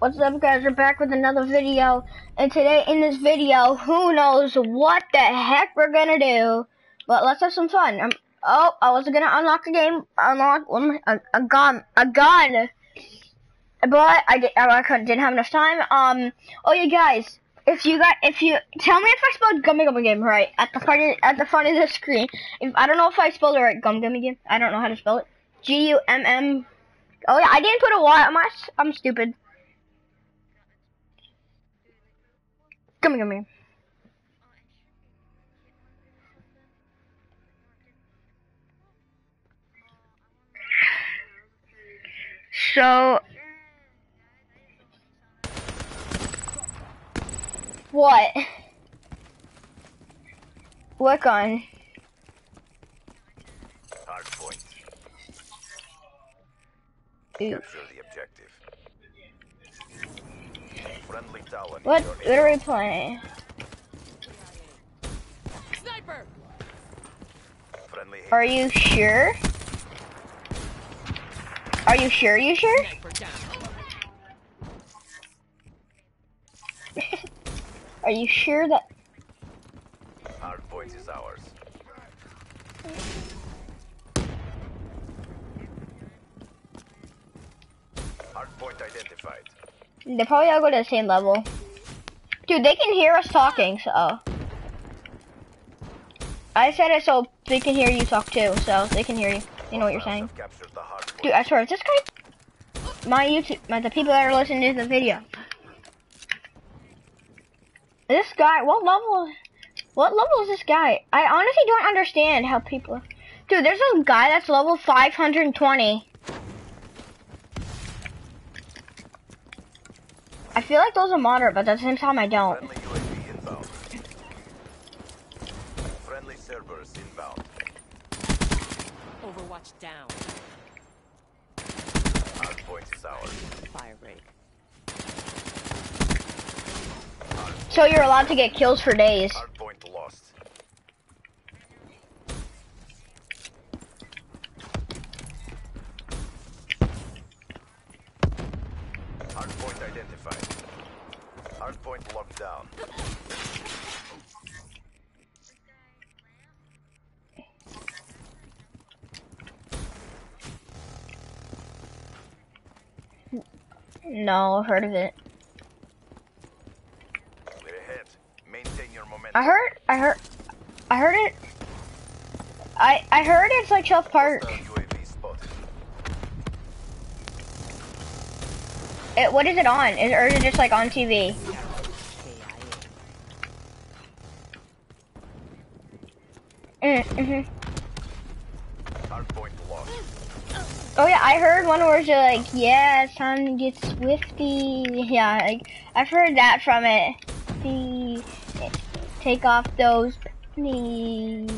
What's up guys, we're back with another video, and today in this video, who knows what the heck we're gonna do, but let's have some fun. Um, oh, I was gonna unlock a game, unlock a, a gun, a gun, but I, did, I couldn't, didn't have enough time. Um, oh yeah guys, if you got, if you, tell me if I spelled Gummy Gummy Game right, at the front, of, at the front of the screen. If, I don't know if I spelled it right, Gum Gummy Game, I don't know how to spell it. G-U-M-M, oh yeah, I didn't put a Y, I'm, I'm stupid. Come here, come here. So, what? What gun? Hard point. Capture the objective. Friendly Talon. What? in What are we playing? Sniper! Friendly Are you sure? Are you sure? You sure? Are you sure that? Hard point is ours. Hard point identified. They probably all go to the same level. Dude, they can hear us talking, so. I said it so they can hear you talk too, so they can hear you. You know what you're saying. Dude, I swear, is this guy? My YouTube, my, the people that are listening to the video. This guy, what level? What level is this guy? I honestly don't understand how people. Dude, there's a guy that's level 520. I feel like those are moderate, but at the same time I don't. Friendly UAV inbound. Friendly Cerberus inbound. Overwatch down. Hard point is ours. Fire rate. So you're allowed to get kills for days. Hard point lost. Hard point identified. Hard point locked down. No, heard of it. We're ahead. Maintain your momentum. I heard, I heard, I heard it. I I heard it's like South Park. Hostile UAV spotted. It, what is it on? Is, or is it just like on TV? Mm, hmm lost. Oh yeah, I heard one where it's like, yeah, it's time to get swifty. Yeah, like I've heard that from it. The take off those knees.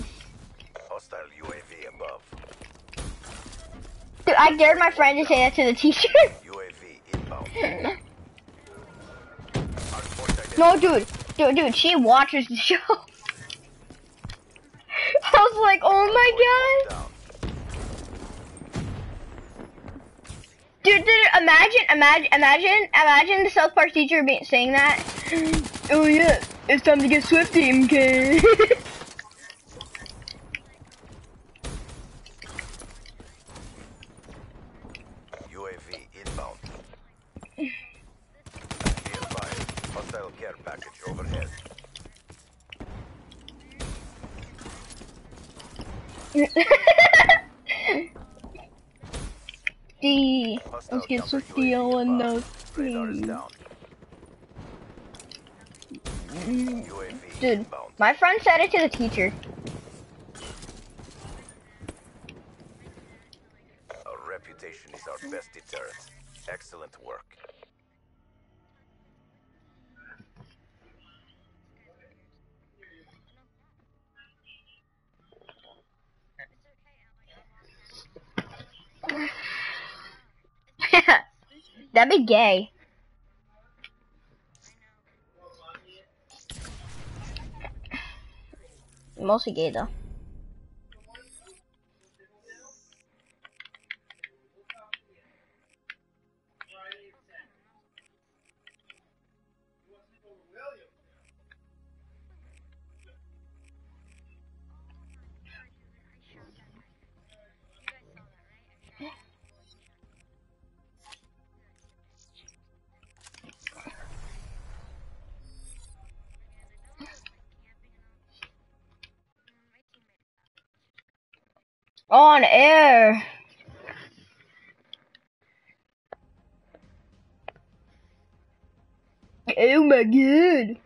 Hostile UAV above. Dude, I dared my friend to say that to the teacher. UAV inbound. Hard point identified. no, dude, dude, dude, she watches the show. Like, oh my god. Dude, dude, imagine, imagine, imagine, imagine the South Park teacher being saying that. Oh yeah, it's time to get swifty, okay? UAV inbound. Be advised. Hostile care package overhead. D. On inbound. those things. Dude, my friend said it to the teacher. Our reputation is our best deterrent. Excellent work. That'd be gay. Mostly gay though. On air. Oh my god.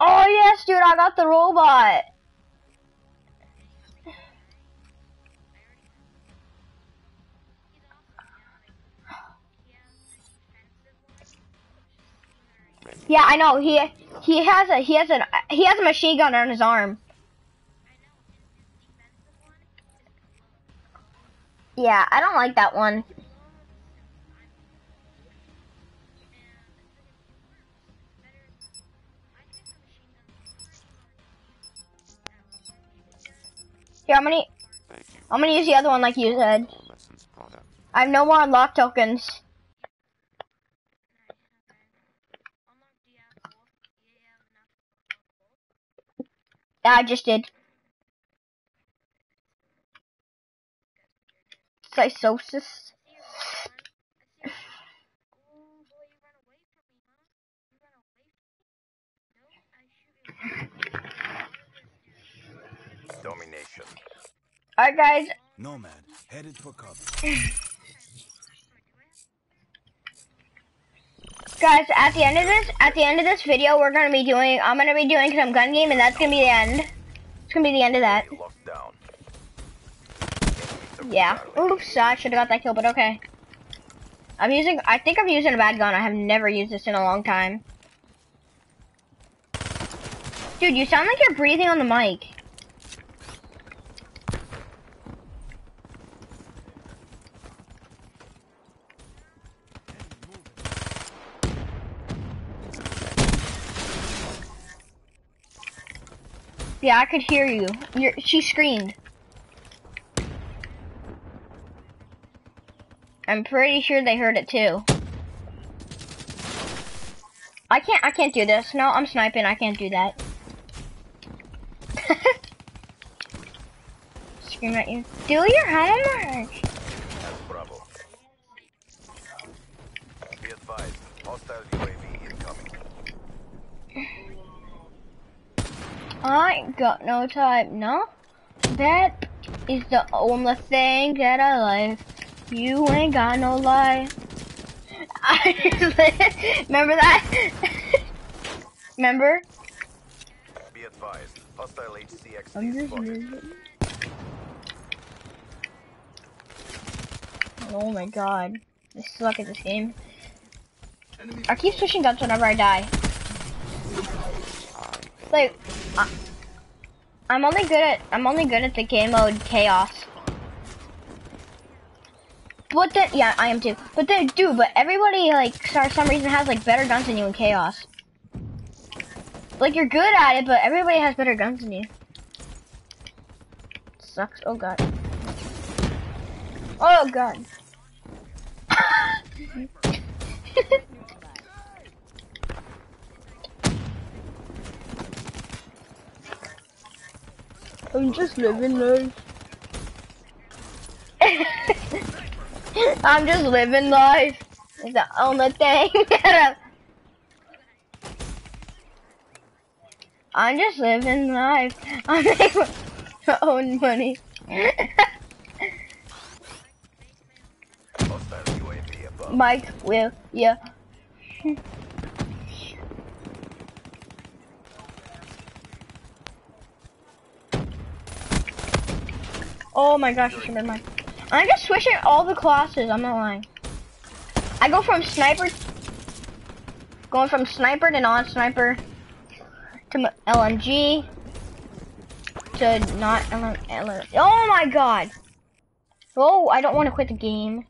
Oh yes, dude, I got the robot. Yeah, I know. He he has a he has a he has a machine gun on his arm. Yeah, I don't like that one. Yeah, I'm gonna I'm gonna use the other one like you said. I have no more unlock tokens. I just did. Psychosis. Domination. Alright guys, Nomad, headed for cover. guys, at the end of this, at the end of this video, we're gonna be doing, I'm gonna be doing some gun game, and that's gonna be the end. It's gonna be the end of that. Yeah. Oops, I should have got that kill, but okay. I'm using, I think I'm using a bad gun. I have never used this in a long time. Dude, you sound like you're breathing on the mic. Yeah, I could hear you. You're, she screamed. I'm pretty sure they heard it too. I can't, I can't do this. No, I'm sniping. I can't do that. Scream at you. Do your homework. As Bravo. Be advised. Hostile UAV incoming. I ain't got no type, No, that is the only thing that I like. You ain't got no life. I remember that. remember? Be advised. Hostile HCXD I'm just spotted. Oh my god. I suck at this game. I keep switching guns whenever I die. Like, I'm only good at I'm only good at the game mode chaos. But then, yeah, I am too. But then, dude, but everybody like for some reason has like better guns than you in chaos. Like you're good at it, but everybody has better guns than you. Sucks. Oh god. Oh god. I'm just living life. I'm just living life. It's the only thing I'm... I'm just living life. I make my own money. Mike will, yeah. Oh my gosh. I'm just switching all the classes, I'm not lying. I go from sniper, going from sniper to non-sniper, to LMG, to not LM, LM. Oh my god! Oh, I don't want to quit the game.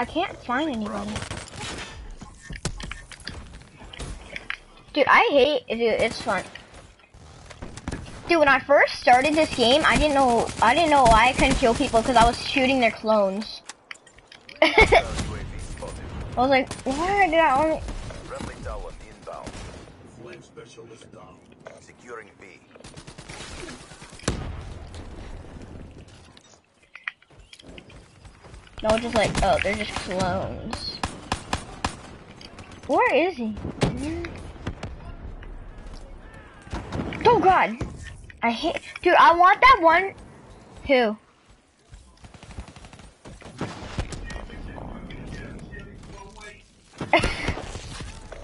I can't find anybody. Dude, I hate it. Dude, it's fun. Dude, when I first started this game, I didn't know I didn't know why I couldn't kill people because I was shooting their clones. I was like, why did I only? No, just like, oh, they're just clones. Where is he? Oh god! I hate, dude, I want that one. Who?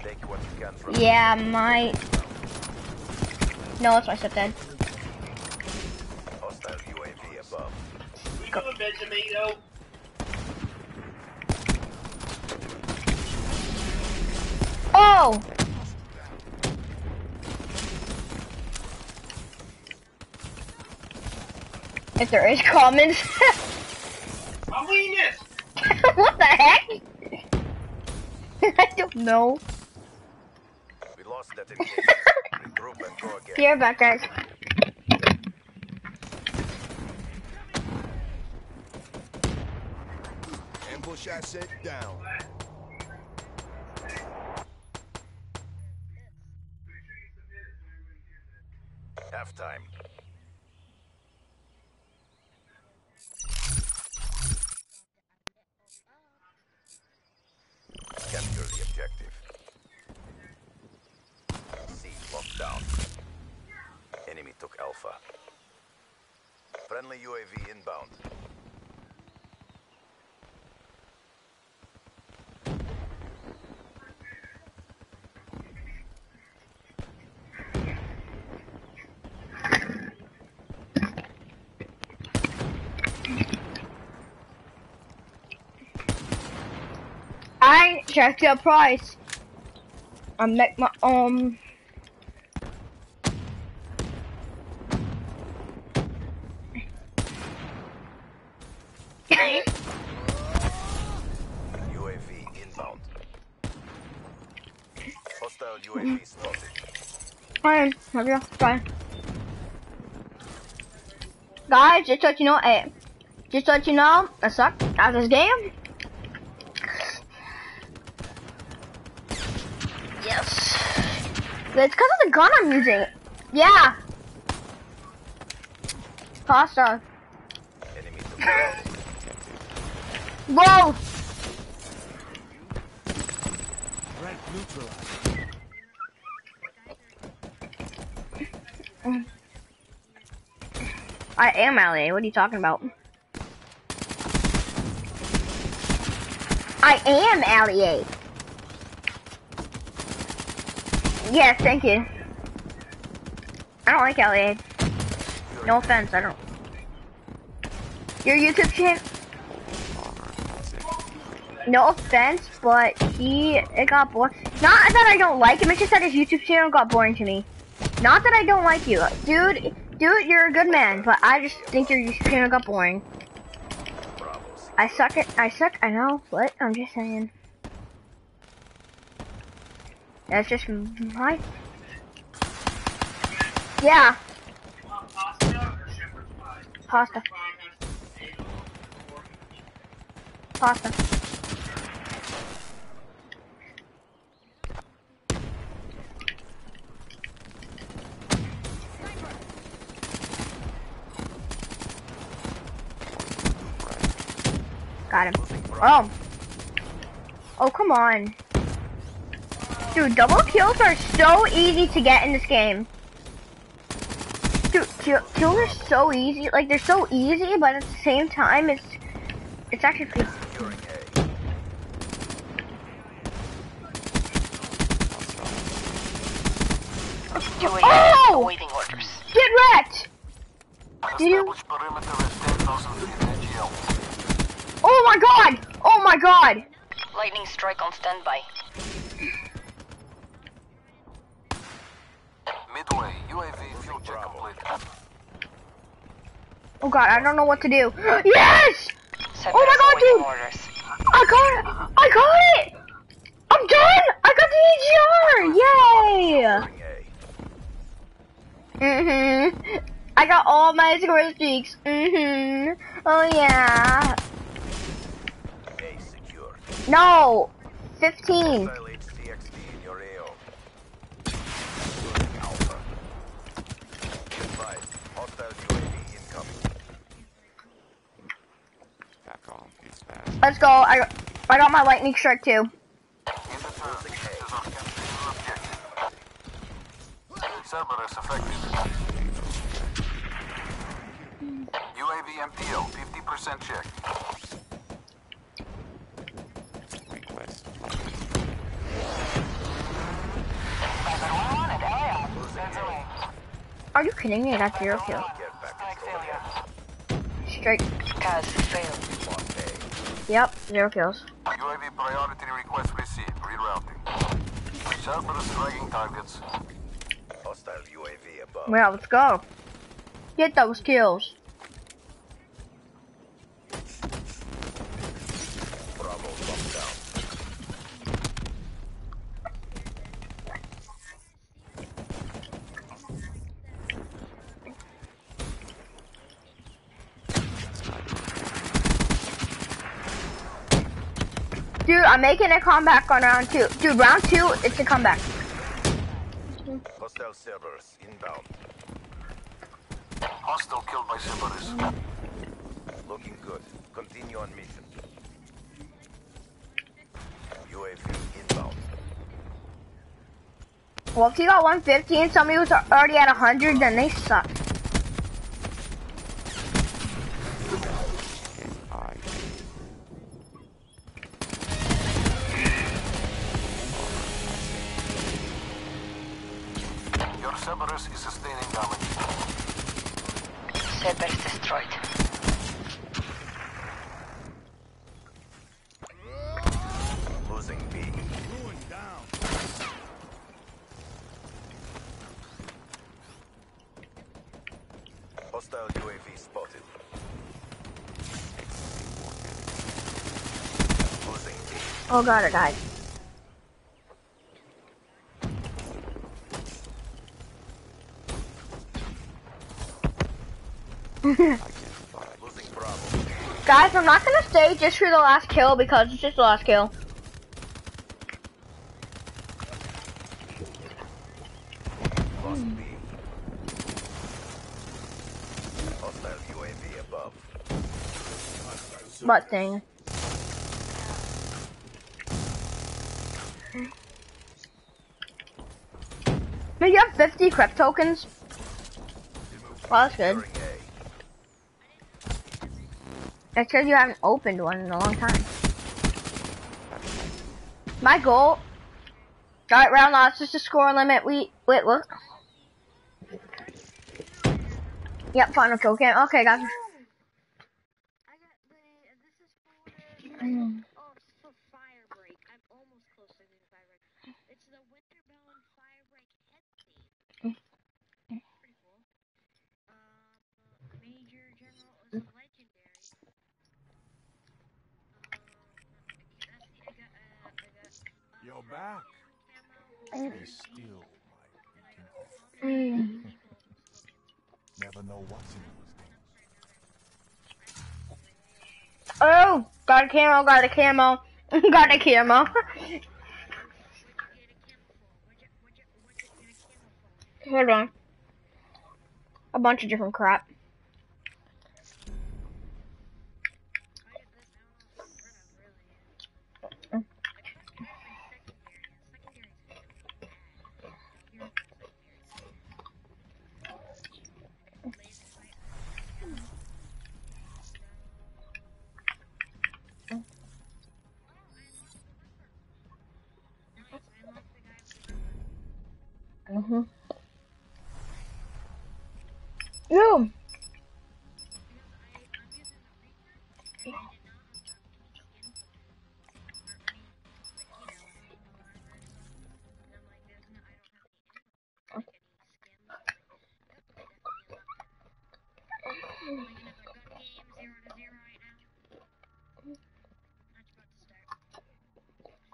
Take what you can from Yeah, my. No, it's my stepdad. hostile UAV above. Oh! If there is comments. what the heck? I don't know. We lost that. Regroup and go again. Here, back guys. Ambush asset down. Halftime. Capture the objective. C locked down. Enemy took Alpha. Friendly UAV inbound. Checked the price. I make my um. UAV inbound. Hostile UAV spotted. Fine, love you. Bye. Guys, just let you know, hey, just let you know, I suck at this game. Yes. It's because of the gun I'm using. Yeah. Pasta. Whoa. I am LA. What are you talking about? I am LA. Yes, thank you. I don't like LA. No offense, I don't. Your YouTube channel. No offense, but he it got boring. Not that I don't like him. It's just that his YouTube channel got boring to me. Not that I don't like you, dude. Dude, you're a good man, but I just think your YouTube channel got boring. I suck at I suck. I know, but I'm just saying. That's just my. Yeah. Pasta. Pasta. Got him. Oh. Oh, come on. Dude, double kills are so easy to get in this game. Dude, kill, kills are so easy. Like, they're so easy, but at the same time, it's it's actually pretty. Securing Oh! awaiting orders. Get wrecked! Did you? perimeter is 10,000 feet AGL. Oh my god! Oh my god! Lightning strike on standby. Oh god, I don't know what to do. yes! Oh my god, dude! I got it! I got it! I'm done! I got the EGR! Yay! Mm-hmm. I got all my score streaks. Mm-hmm. Oh yeah. No! 15. Let's go. I I got my lightning strike too. UAV MPO, 50% check. Request. Are you kidding me? Zero kills. Get back in failed. Lost A. Yep, zero kills. UAV priority request received. Rerouting. Cerberus flagging targets. Hostile UAV above. Well, let's go. Get those kills. Bravo locked down. Dude, I'm making a comeback on round two. Dude, round two, it's a comeback. Hostile Cerberus inbound. Hostile killed by Cerberus. Looking good. Continue on mission. UAV inbound. Well, if he got 115, somebody was already at 100, then they suck. Oh god, I died. Guys, I'm not gonna stay just for the last kill because it's just the last kill. B. Hostile Man, you have 50 crep tokens? Well, that's good. That's because you haven't opened one in a long time. My goal. Alright, round lost is the score limit. We wait, what? Yep, final cam. Okay, guys. I got the. This is for. Oh, it's for Fire Break. I'm almost close to doing Fire Break. It's the Winterbound Fire Break head theme. Pretty cool. Um, Major General is legendary. Um, that's the. I got. Uh, I got. You're back. Stay still, my hawk. Mm. Never know what's in those things. Oh, got a camo, got a camo, got a camo. Hold on. A bunch of different crap.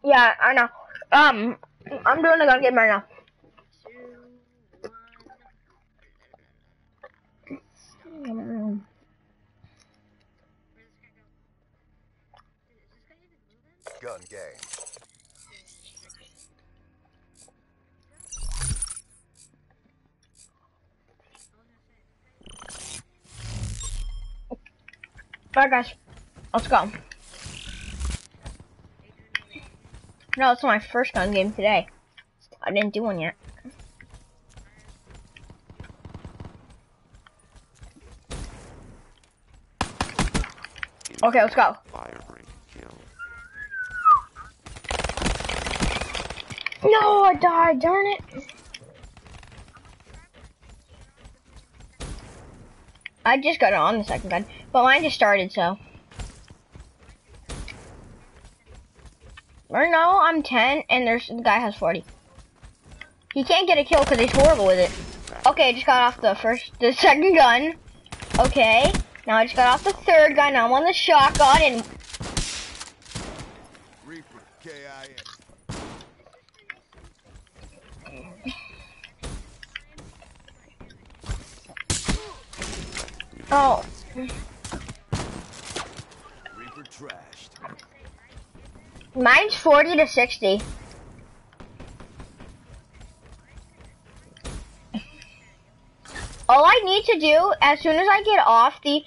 Yeah, I know. Um, I'm doing a gun game right now. Gun game. Alright, guys, let's go. No, it's my first gun game today. I didn't do one yet. Okay, let's go. Fire break kill. No, I died. Darn it. I just got on the second gun, but mine just started, so. Or no, I'm 10, and there's the guy has 40. He can't get a kill because he's horrible with it. Okay, I just got off the first, the second gun. Okay, now I just got off the third gun. Now I'm on the shotgun, and Reaper, oh, Reaper trashed. Mine's 40 to 60. All I need to do as soon as I get off the.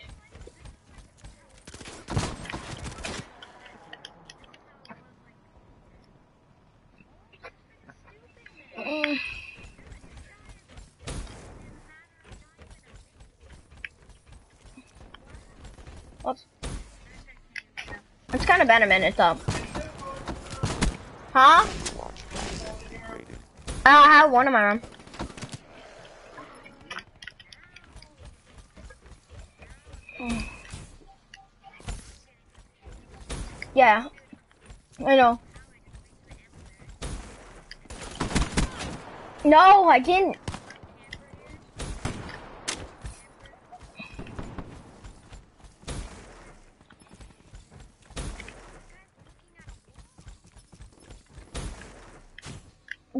It's kind of been a minute though. Huh? I have one of my room. Yeah, I know. No, I didn't.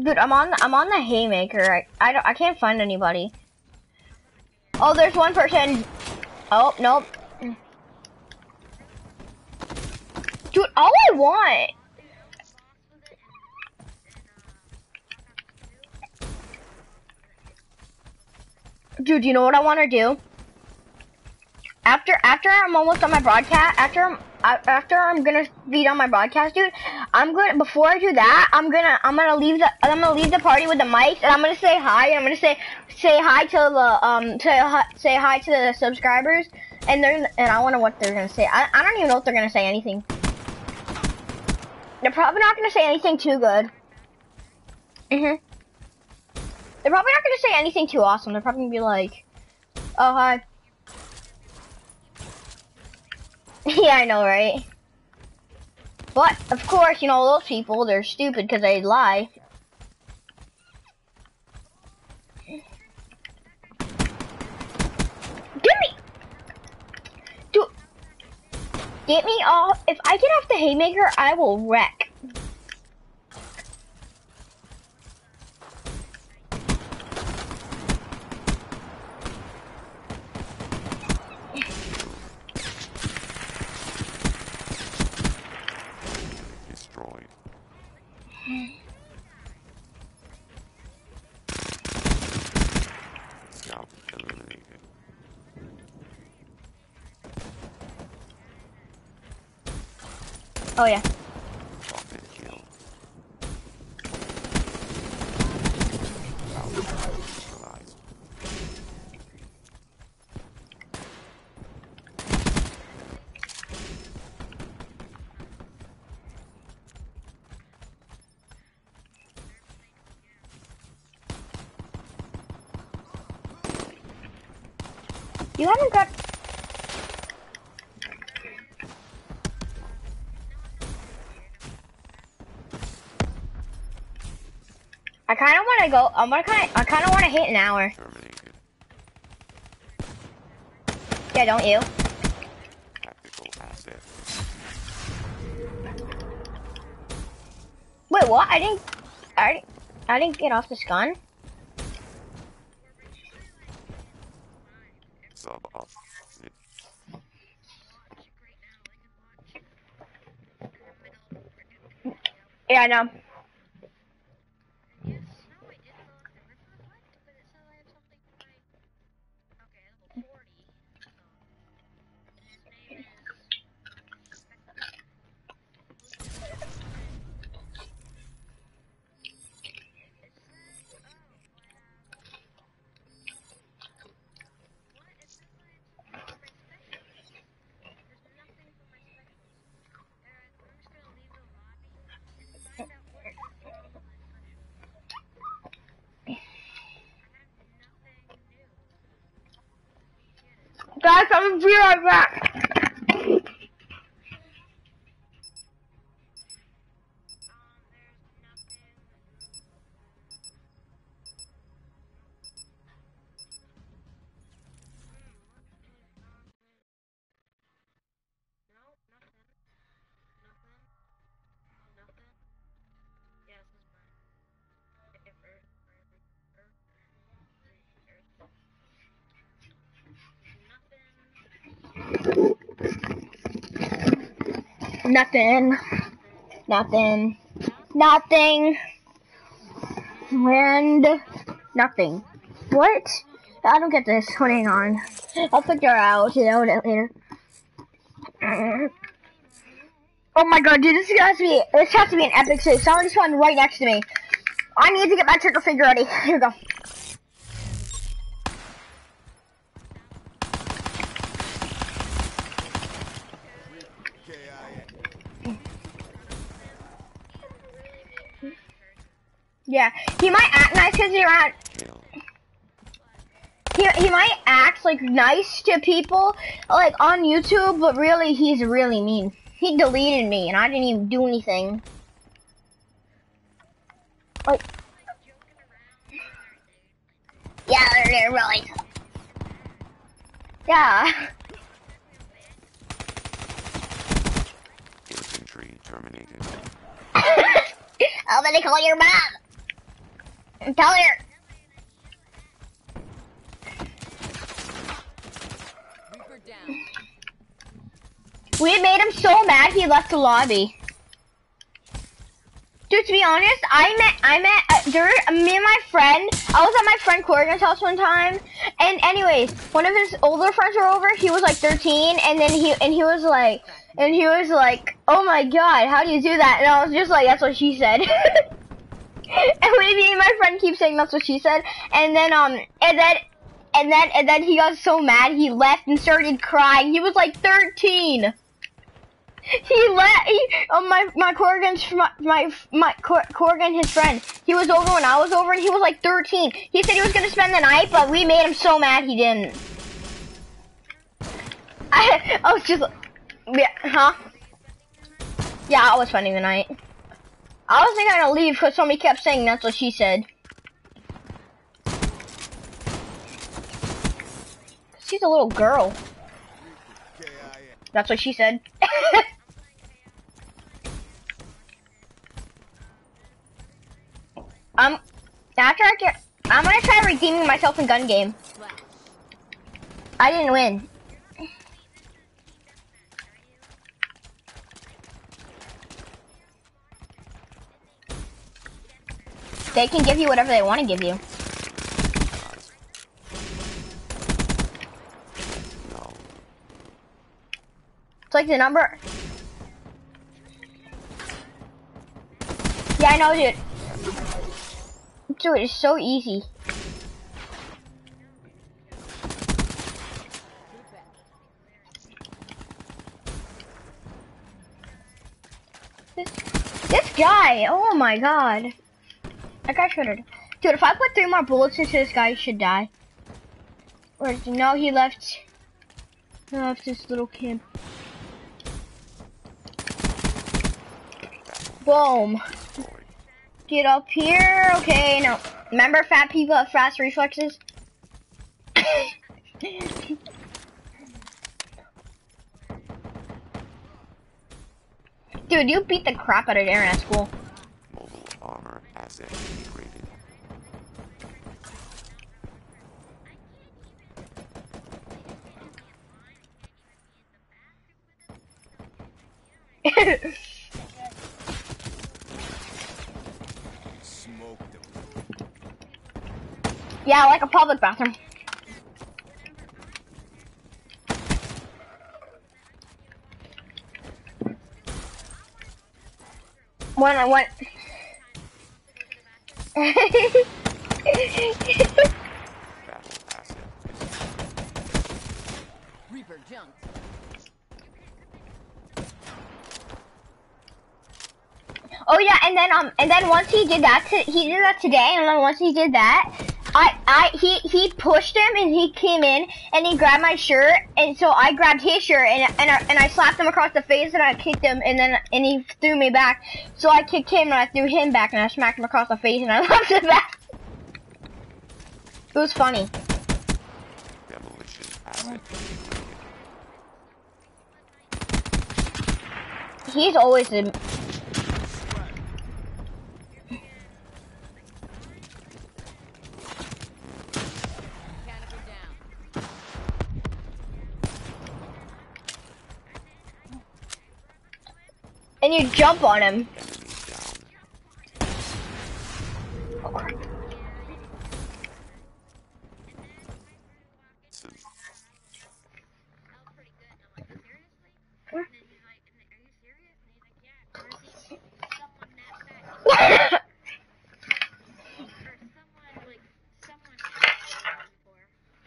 Dude, I'm on. I'm on the haymaker. I, I don't. I can't find anybody. Oh, there's one person. Oh nope. Dude, all I want. Dude, you know what I want to do? After after I'm almost on my broadcast, after I'm after I'm gonna be on my broadcast, dude, I'm gonna before I do that, I'm gonna I'm gonna leave the I'm gonna leave the party with the mics, and I'm gonna say hi. and I'm gonna say say hi to the um to say hi to the subscribers, and they're and I wonder what they're gonna say. I I don't even know if they're gonna say anything. They're probably not gonna say anything too good. Mhm. They're probably not gonna say anything too awesome. They're probably gonna be like, "Oh hi." yeah, I know, right? But of course, you know those people. They're stupid because they lie. Get me, dude. Get me off. If I get off the haymaker, I will wreck. Destroyed. Scout eliminated. Oh yeah. Prophet killed. Scout neutralized. You haven't got. I to go. I'm gonna kind. I kind of want to hit an hour. Yeah, don't you? Wait, what? I didn't. I. I didn't get off this gun. Yeah, I It, watch it right now. I can watch in the middle of a new video. Yeah, I know. Yes, no, I did go to River Reflect, but it said I had something for my. Okay, level 40. So. And his name is. It says. Oh, my. What? It says I had something for my specialist. There's nothing for my specialist. Alright, I'm just gonna leave the lobby and find out what is wrong with my specialist. Guys, Nothing. Nothing. Nothing. And nothing. What? I don't get this. Hold on. I'll figure out you know later. Oh my god, dude, this has to be this has to be an epic save. Someone just spawned right next to me. I need to get my trigger finger ready. Here we go. KIA. Yeah, he might act nice because you're at he, he might act like nice to people like on YouTube, but really he's really mean. He deleted me and I didn't even do anything. Like Yeah, they're, they're really Yeah. Infantry terminated. Oh, I'm gonna call your mom. Tell her We made him so mad he left the lobby. Dude, to be honest, I met I met uh, there, me and my friend. I was at my friend Corrigan's house one time, and anyways, one of his older friends were over. He was like 13, and then he and he was like, and he was like, "Oh my god, how do you do that?" And I was just like, "That's what she said." and me and my friend keep saying that's what she said, and then um, and then and then and then he got so mad he left and started crying. He was like 13. He left. he oh my my Corrigan's my my, my Cor- Corrigan his friend. He was over when I was over and he was like 13. He said he was gonna spend the night, but we made him so mad he didn't. I I was just yeah huh yeah I was spending the night. I was thinking to leave because somebody kept saying that's what she said. She's a little girl. That's what she said. um, after I get, I'm gonna try redeeming myself in gun game. I didn't win. They can give you whatever they want to give you. No. It's like the number. Yeah, I know, dude. Dude, it's so easy. This, this guy, oh my god. That guy should have. Dude, if I put three more bullets into this guy, he should die. Or no, he left. He left this little camp. Boom. Get up here. Okay, no. Remember fat people have fast reflexes? Dude, you beat the crap out of Aaron at school. yeah, like a public bathroom. When I went. Reaper junked. Oh yeah, and then um, and then once he did that, he did that today, and then once he did that, I, I, he, he pushed him, and he came in, and he grabbed my shirt, and so I grabbed his shirt, and and I, and I slapped him across the face, and I kicked him, and then and he threw me back, so I kicked him, and I threw him back, and I smacked him across the face, and I left him back. It was funny. He's always a Mechanical down. and you jump on him. Some That was pretty good. And I'm like, seriously? And then he's like, are you serious? And he's like, yeah, I've never seen someone that fat. or someone, like, on him.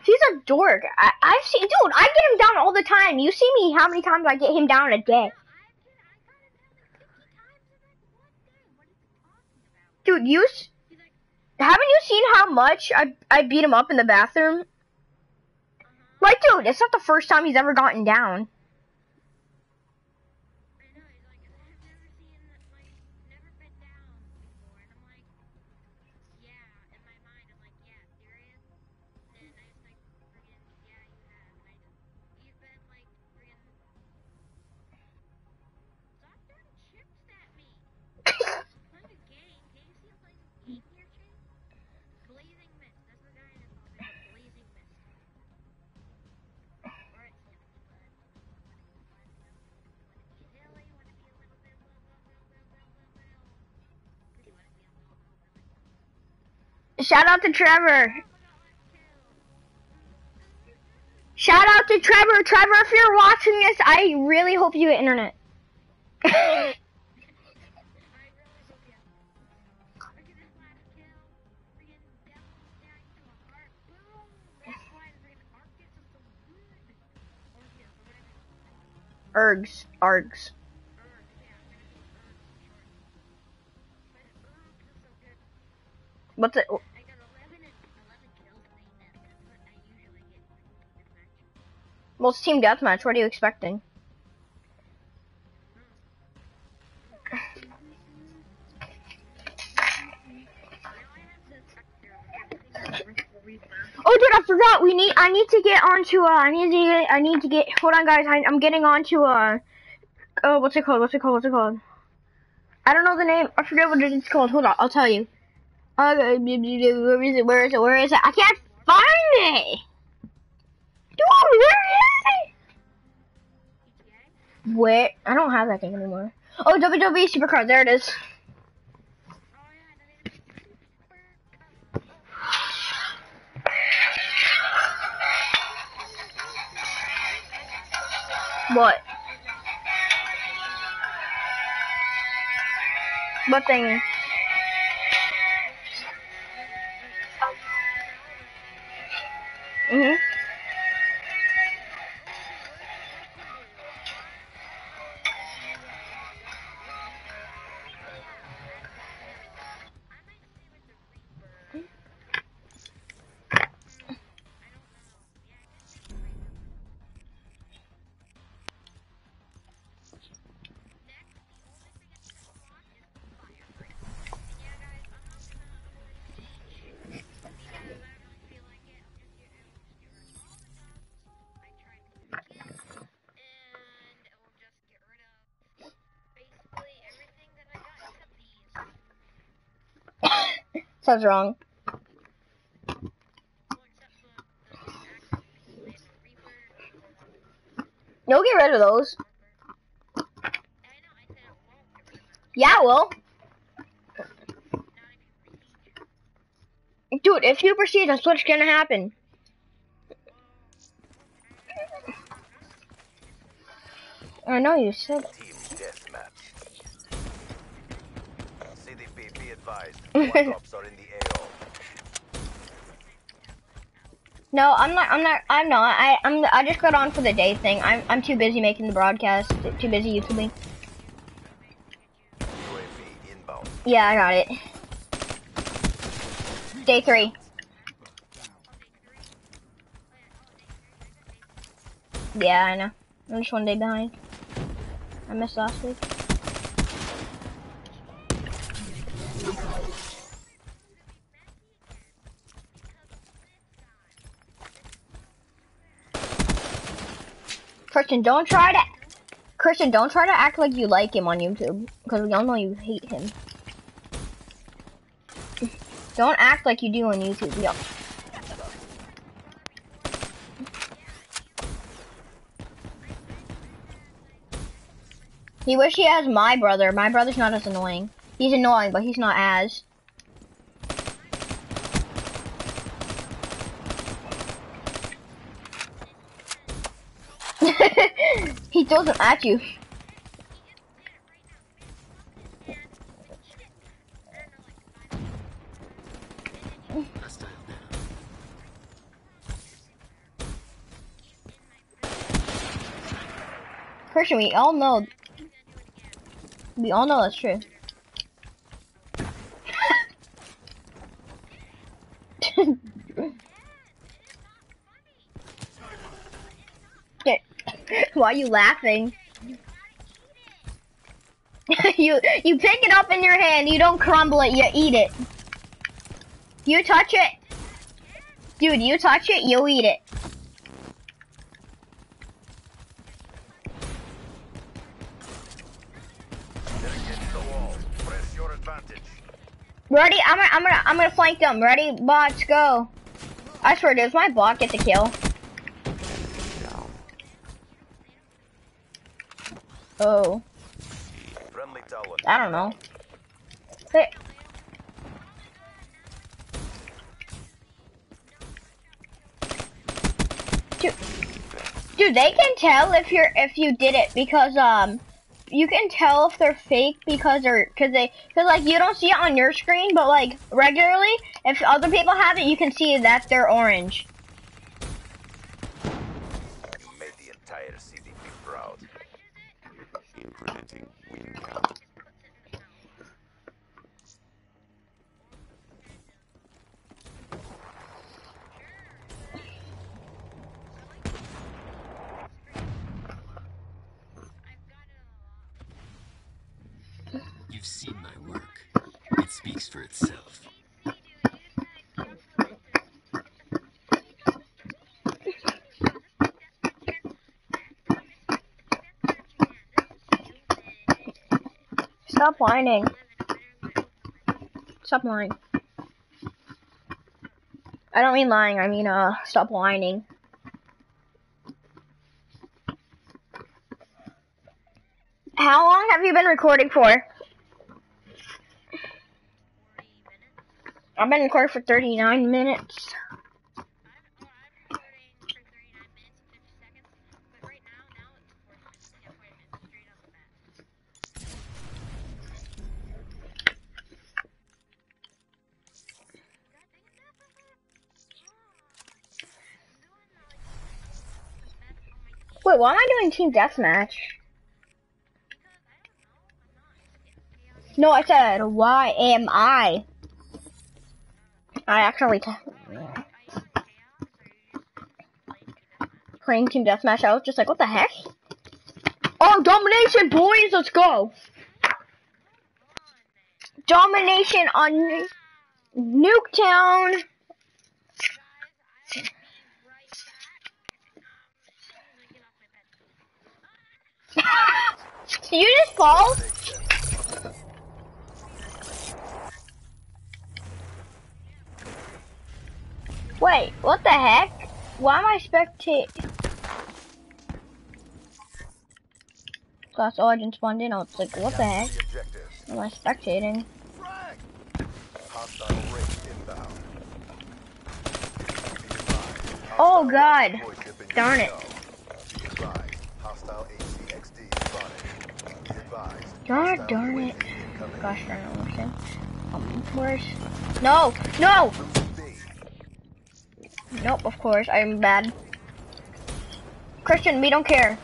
He's a dork. I, I've seen, dude. I get him down all the time. You see me how many times I get him down a day, I did, I got him down like 50 times in like one day. What are you talking about? dude. You s- haven't you seen how much I I beat him up in the bathroom? Uh-huh. Like, dude, it's not the first time he's ever gotten down. Shout out to Trevor. Shout out to Trevor. Trevor, if you're watching this, I really hope you get internet. I really hope you. Well, it's team deathmatch. What are you expecting? Oh, dude, I forgot. We need. I need to get onto. Uh, I need to get. I need to get. Hold on, guys. I, I'm getting onto. Uh, oh, what's it called? What's it called? What's it called? I don't know the name. I forget what it's called. Hold on, I'll tell you. Uh, where is it? Where is it? Where is it? I can't find it. Dude, where is it? Where? I don't have that thing anymore. Oh, WWE Supercard. There it is. What? What thing? Mhm. Sounds wrong. You'll get rid of those. Yeah, I will. Dude, if you proceed, that's what's gonna happen. I know you said. Team No, I'm not. I'm not. I'm not. I. I'm. I just got on for the day thing. I'm. I'm too busy making the broadcast. Too busy YouTubing. Yeah, I got it. Day three. Yeah, I know. I'm just one day behind. I missed last week. Christian, don't try to. Christian, don't try to act like you like him on YouTube, because we all know you hate him. Don't act like you do on YouTube. Yup. He wish he has my brother. My brother's not as annoying. He's annoying, but he's not as. he throws them at you. Christian, we all know. We all know that's true. Yeah. Why are you laughing? you you pick it up in your hand, you don't crumble it, you eat it. You touch it. Dude, you touch it, you eat it. Ready? I'm gonna I'm gonna I'm gonna flank them. Ready? Bots, go. I swear, does my bot get the kill? Oh. I don't know. Hey. Dude, dude, they can tell if you're if you did it because um, you can tell if they're fake because they're because they because like you don't see it on your screen, but like regularly, if other people have it, you can see that they're orange. Incrementing win count. You've seen my work. It speaks for itself. Stop whining. Stop lying. I don't mean lying, I mean uh stop whining. How long have you been recording for? I've been recording for 39 minutes. Why am I doing team deathmatch? No, I said, why am I? I actually playing team deathmatch. I was just like, what the heck? Oh, domination, boys! Let's go. Domination on Nuketown. Did you just fall? Wait, what the heck? Why am I spectating? So I Origin spawned in, I was like, what the heck? Am I spectating? Oh god! Darn it. God darn it. Gosh darn it, I'm saying. Um. No! No! Nope, of course. I'm bad. Christian, we don't care.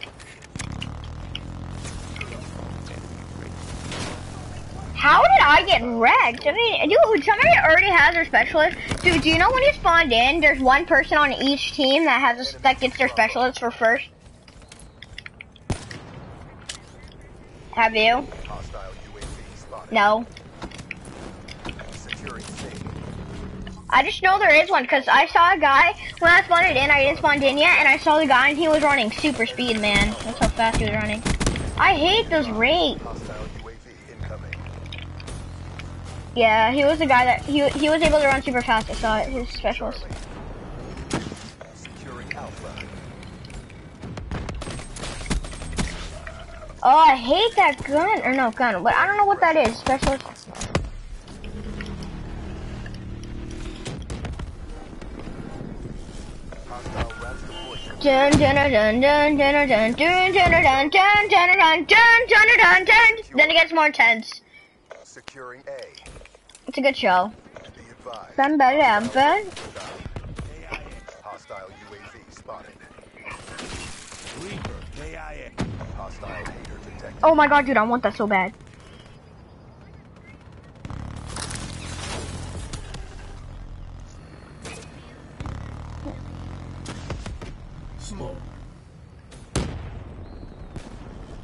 How did I get wrecked? I mean, dude, somebody already has their specialist. Dude, do you know when you spawned in, there's one person on each team that has a, that gets their specialist for first? Have you? Hostile UAV spotted. No. I just know there is one because I saw a guy when I spawned in. I didn't spawn in yet, and I saw the guy and he was running super speed, man. That's how fast he was running. I hate those rates. Hostile UAV incoming. Yeah, he was the guy that he he was able to run super fast. I saw it, his specials. Charlie. Securing Alpha. Oh, I hate that gun or no gun, but I don't know what that is. Specialist. Hostile rats deploy ship. Dun dun dun dun dun dun dun dun dun dun dun dun dun dun dun dun dun. Then it gets more intense. Securing A. It's a good show. Be advised. Bum, ba, dum. Hostile UAV spotted. Reaper, KIA. Hostile HATR detected. Oh my god, dude, I want that so bad. Smoke.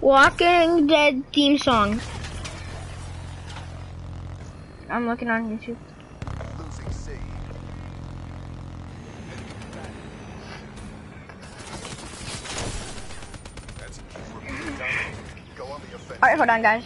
Walking Dead theme song. I'm looking on YouTube. Alright, hold on, guys.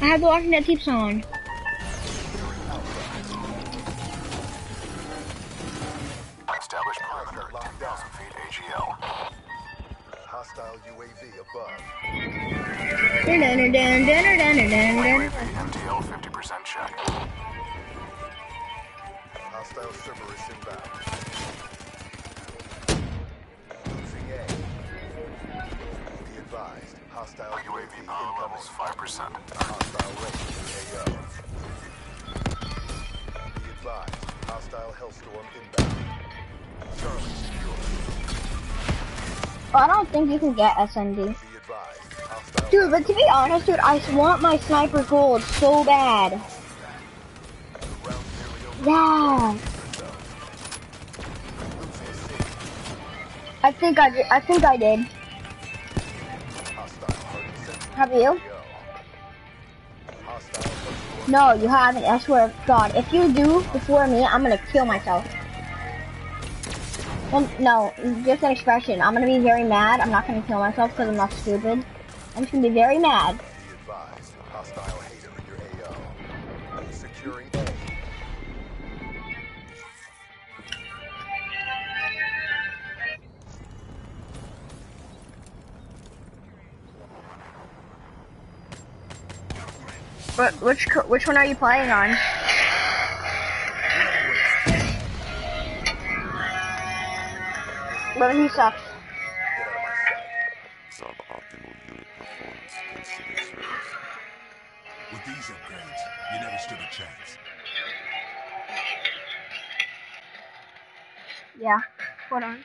I have the Walking Dead theme song. 50% check. Hostile Cerberus inbound. Losing A. Be advised. Hostile UAV levels 5%. Hostile. Be advised. Hostile Hellstorm inbound. Charlie secure. I don't think you can get. Hostile Dude, but to be honest, dude, I want my sniper gold so bad. Yeah. I think I did. I think I did. Have you? No, you haven't. I swear to God. If you do before me, I'm gonna kill myself. Well, no, just an expression. I'm gonna be very mad. I'm not gonna kill myself because I'm not stupid. I'm just gonna be very mad. Be advised. Hostile HATR in your AO. Securing A. But which which one are you playing on? But he sucks. Get out of my sight. Suboptimal unit performance considered service. With these upgrades, you never stood a chance. Yeah. Hold on.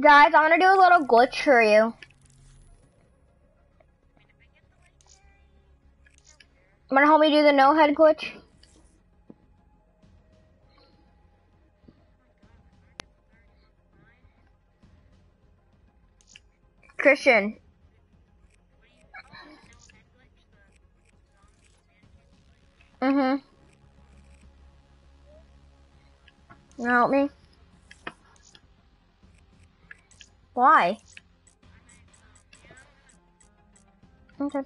guys, I'm gonna do a little glitch for you. I'm gonna help me do the no head glitch. Christian. Mhm. You help me? Why? Okay.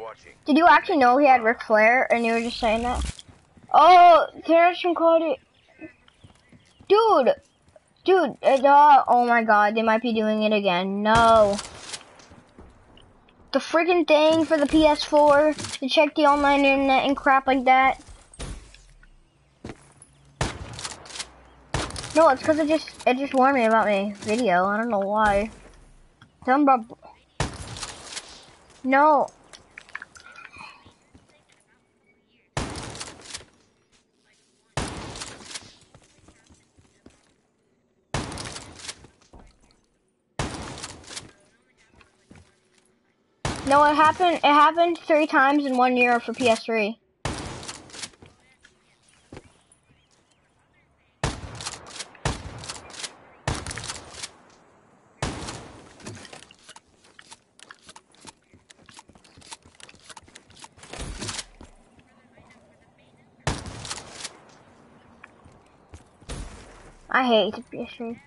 Watching. Did you actually know he had Ric Flair and you were just saying that? Oh, some called it. Dude! Dude, uh, oh my god, they might be doing it again. No. The freaking thing for the PS4 to check the online internet and crap like that. No, it's because it just it just warned me about my video. I don't know why. Something no. No, it happened. It happened three times in one year for PS3. I hate the PS3.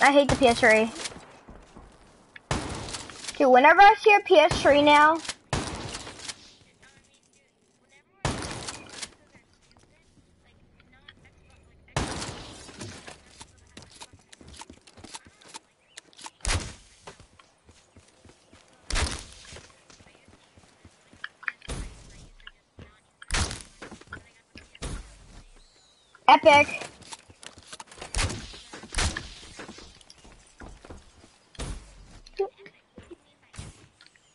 I hate the PS3. Dude, whenever I see a PS3 now, epic.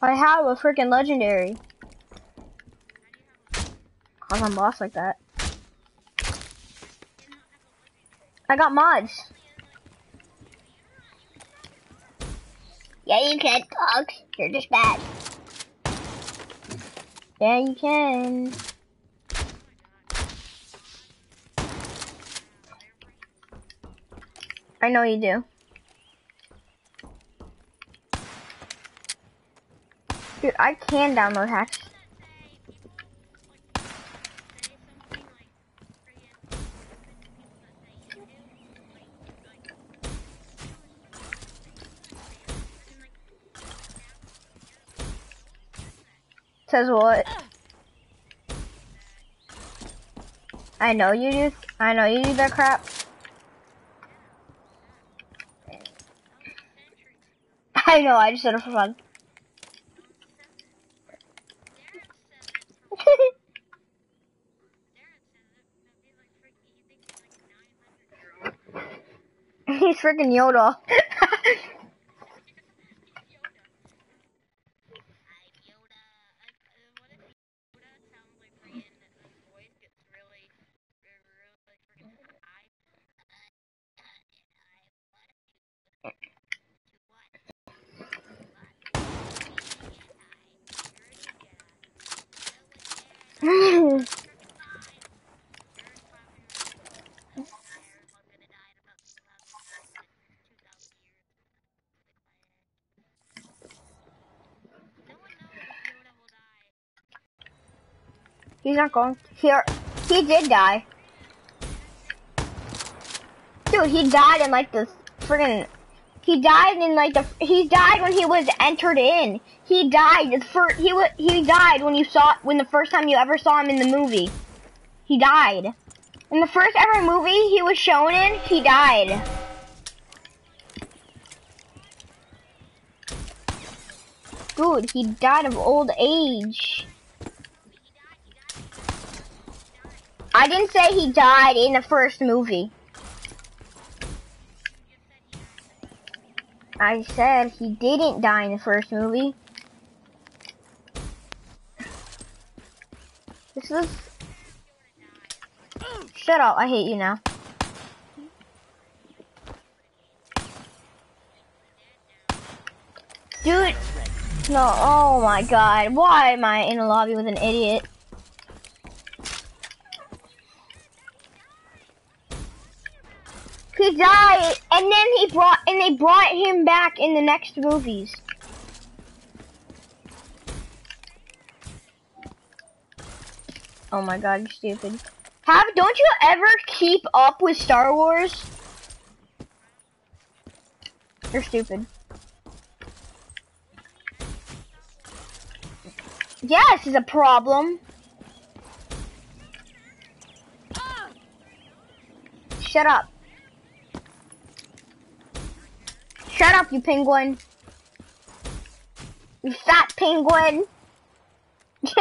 I have a freaking legendary. Cause I'm boss like that. I got mods. Yeah, you can, dogs. You're just bad. Yeah, you can. I know you do. Dude, I can download hacks. Says what? I know you do. I know you do that crap. I know, I just said it for fun. He's freaking Yoda. He's not going. Here, he did die. Dude, he died in like the friggin' He died in like the. He died when he was entered in. He died for he was he died when you saw when the first time you ever saw him in the movie. He died. In the first ever movie he was shown in, he died. Dude, he died of old age. I didn't say he died in the first movie. I said he didn't die in the first movie. This is... Shut up, I hate you now. Dude, no, oh my god, why am I in a lobby with an idiot? He died, and then he brought, and they brought him back in the next movies. Oh my god, you're stupid. Have, don't you ever keep up with Star Wars? You're stupid. Yes, is a problem. Shut up. Shut up, you penguin. You fat penguin.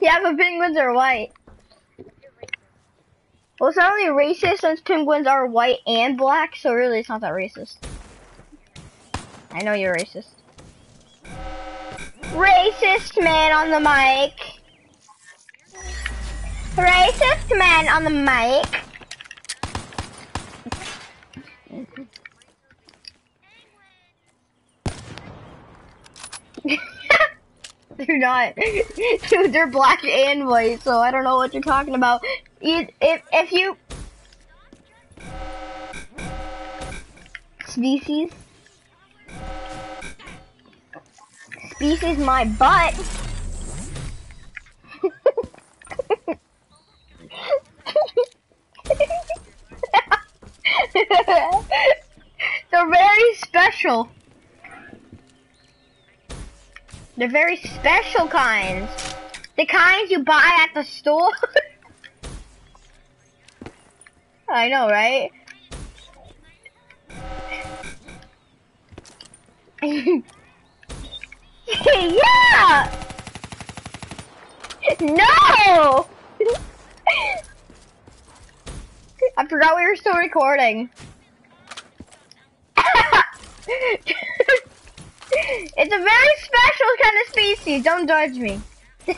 yeah, but penguins are white. Well, it's not really racist since penguins are white and black, so really it's not that racist. I know you're racist. Racist man on the mic. Racist man on the mic. They're not. Dude, they're black and white, so I don't know what you're talking about. If, if you... Species? Species my butt. They're very special. They're very special kinds. The kinds you buy at the store. I know, right? yeah! No! I forgot we were still recording. It's a very special kind of species. Don't judge me.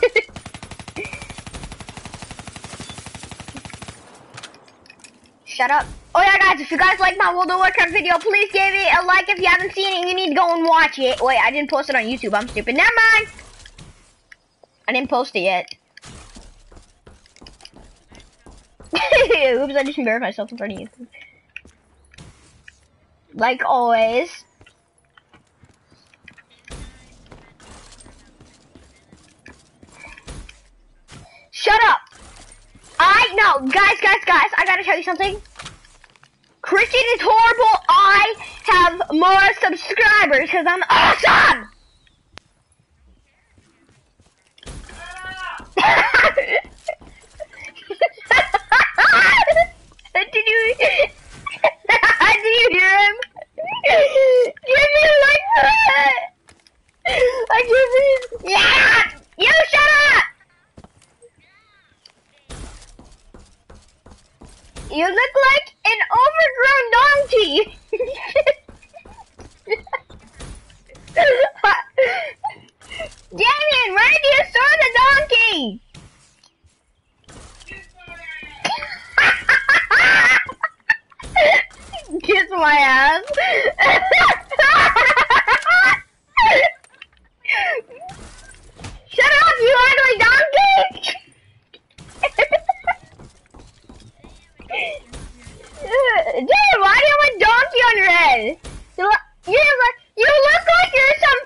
Shut up. Oh yeah, guys, if you guys like my World of Warcraft video, please give it a like. If you haven't seen it, you need to go and watch it. Wait, I didn't post it on YouTube. I'm stupid. Never mind. I didn't post it yet. Oops, I just embarrassed myself in front of you. Like always. no, guys, guys, guys, I gotta tell you something. Christian is horrible. I have more subscribers because I'm awesome. Did you? Did you hear him? Give me like that. I give me. Yeah. You shut up. You look like an overgrown donkey! Damien, where do you saw the donkey? Kiss my ass. on your head? You look, you look, you look like you're some.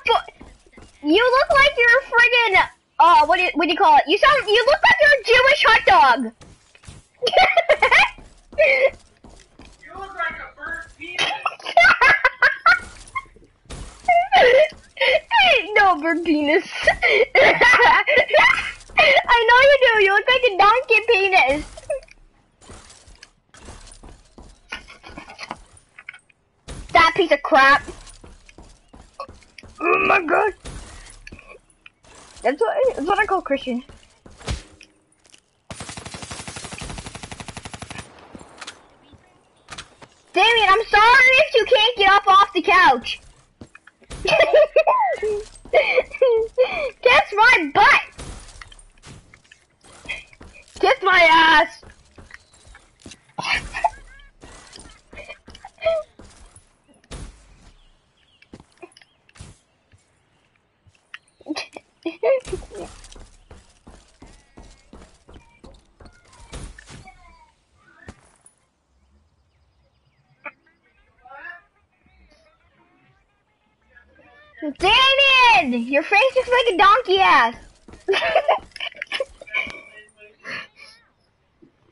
You look like you're friggin' Oh, what do you, what do you call it? You sound, you look like you're a Jewish hot dog. You look like a burnt penis. No bird penis. I know you do. You look like a donkey penis. That piece of crap. Oh my god. That's what, that's what I call Christian. Damien, I'm sorry if you can't get up off the couch. Kiss my butt! Kiss my ass! Damien! Your face looks like a donkey ass. I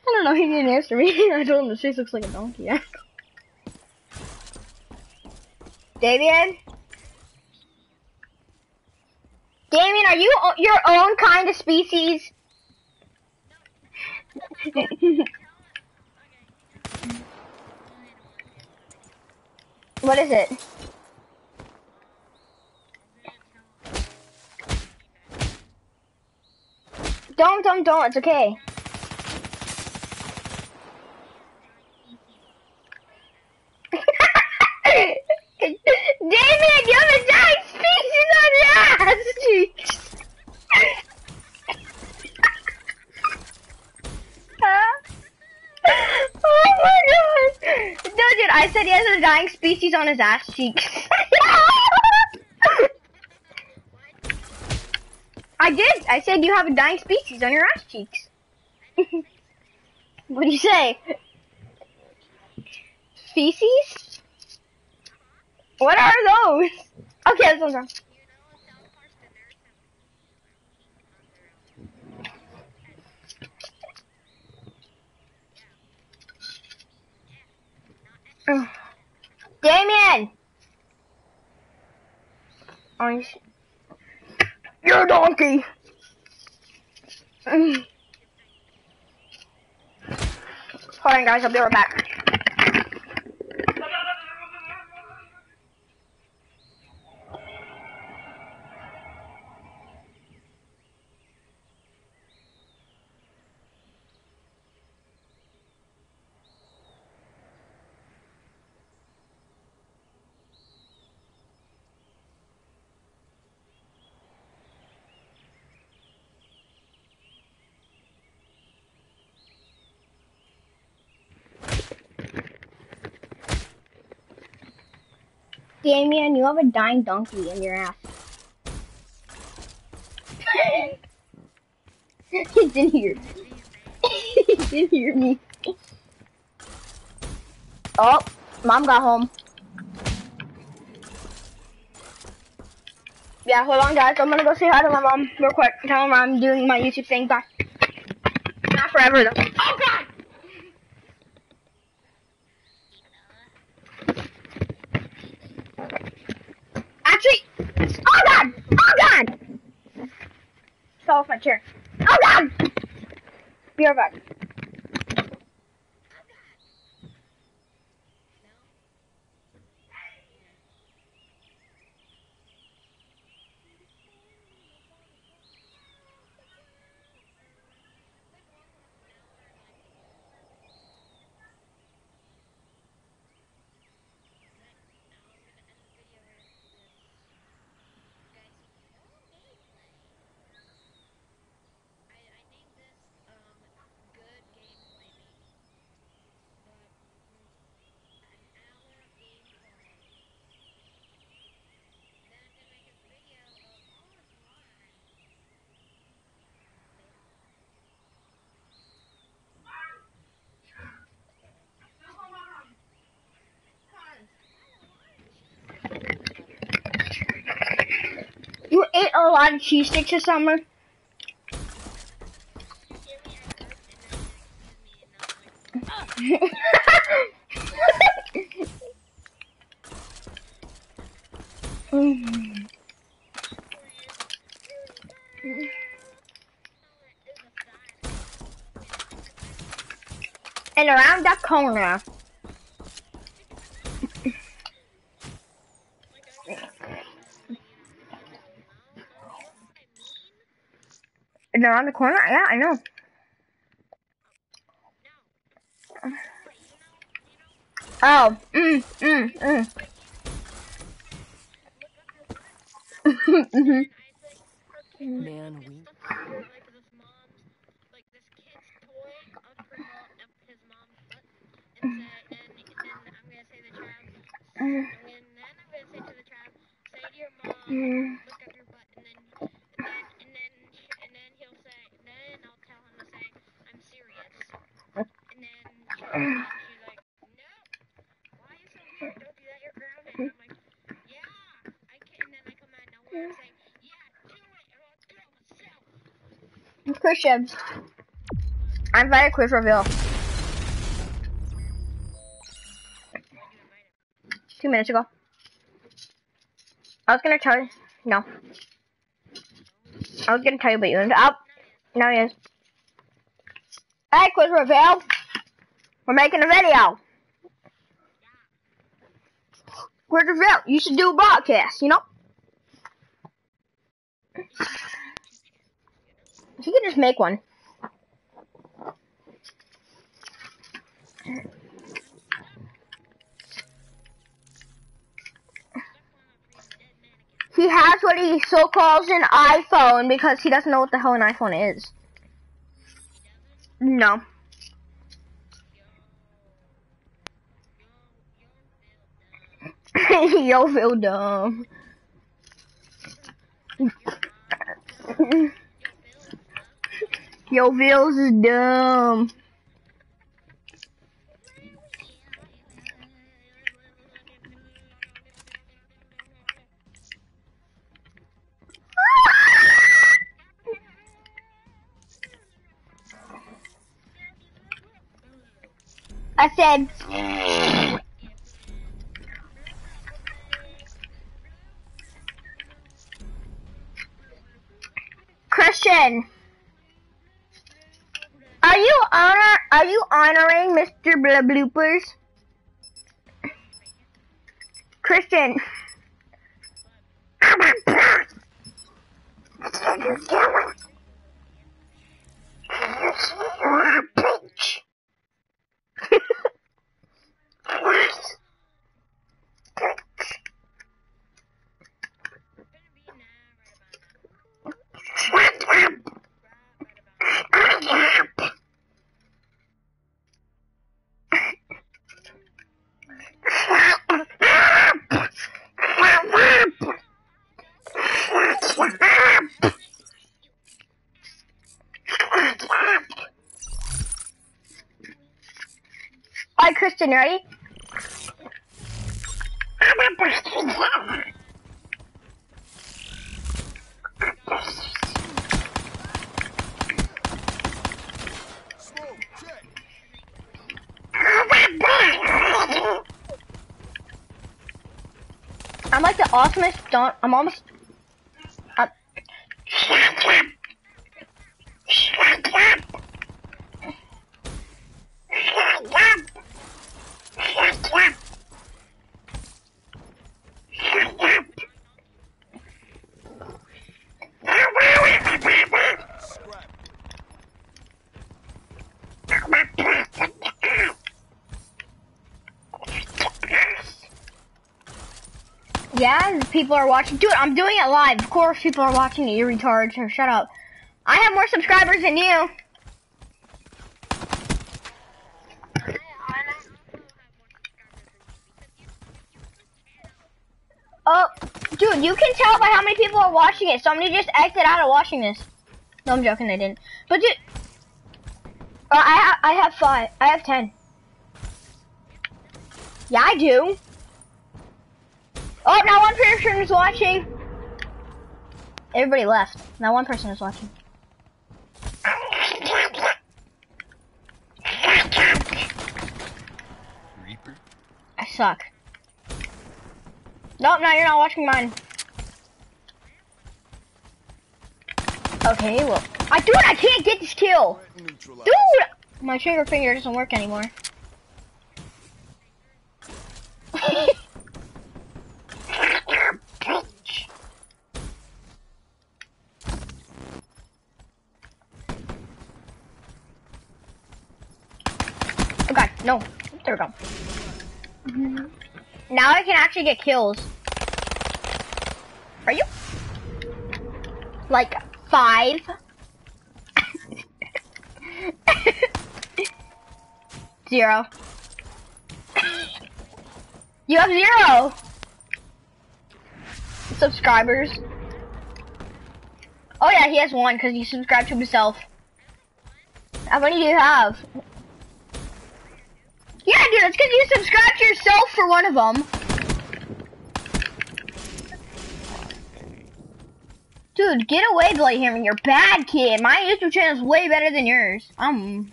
don't know, he didn't answer me. I told him his face looks like a donkey ass. Damien? Damien, are you your own kind of species? what is it? Don't, don't, don't. It's okay. Damien, you have a giant species on your ass cheeks. oh my god. No, dude, I said he has a dying species on his ass cheeks. I did. I said you have a dying species on your ass cheeks. what do you say? Feces? What are those? Okay, this one's wrong. Ugh. Damien! You're a donkey! Mm. Hold on, guys. I'll be right back. Damien, you have a dying donkey in your ass. he didn't hear. he didn't hear me. Oh, mom got home. Yeah, hold on, guys. I'm gonna go say hi to my mom real quick. Tell her I'm doing my YouTube thing. Bye. Not forever though. Oh God! Actually, oh God! Oh God! Fell off my chair. Oh God! Be right back. Lot of cheese sticks this summer? Mm. and around that corner. And around the corner? Yeah, I know. Oh, mm, mm, mm. Mhm. Man, we. like this mom's, like this kid's toy up her mom, up his mom's butt, and say, and, and then I'm gonna say to the child, and then I'm gonna say to the child, say to your mom, look up your butt, and then, and then, and then, sh- and then he'll say, then I'll tell him to say, I'm serious, and then she'll, and she's like, no, why are you so weird? Don't do that. You're grounded. And I'm like, yeah, I can. And then I come out of nowhere and say, yeah, do it, or I'll do it myself. Christian. I invited quiz reveal. Two minutes ago. I was gonna tell you. No. I was gonna tell you, but you ended up. Now he is. Hey, quiz reveal. We're making a video. Quiz reveal. You should do a broadcast, you know? Just make one. He has what he so calls an iPhone because he doesn't know what the hell an iPhone is. No. Yo, feel dumb. Yo, Vils is dumb. I said. Christian. Are you honoring Mr. Bloopers? Christian. Hi, Christian, ready? Smoke, check. I'm like the I'm almost. Uh, Scrap. yeah, people are watching. Dude, I'm doing it live. Of course, people are watching it. You retard. So shut up. I have more subscribers than you. Oh, dude, you can tell by how many people are watching it. Somebody just acted out of watching this. No, I'm joking. They didn't. But dude, uh, I ha I have five. I have ten. Yeah, I do. Person is watching. Everybody left. Now one person is watching. Reaper? I suck. Nope, no, you're not watching mine. Okay, well, I dude, I can't get this kill. Dude, my trigger finger doesn't work anymore. Oh god, no. There we go. Now I can actually get kills. Are you? Like five? Zero. You have zero subscribers. Oh yeah, he has one because he subscribed to himself. How many do you have? Yeah, dude, it's because you subscribed to yourself for one of them. Dude, get away, Blighthammer. You're bad, kid. My YouTube channel is way better than yours. Um.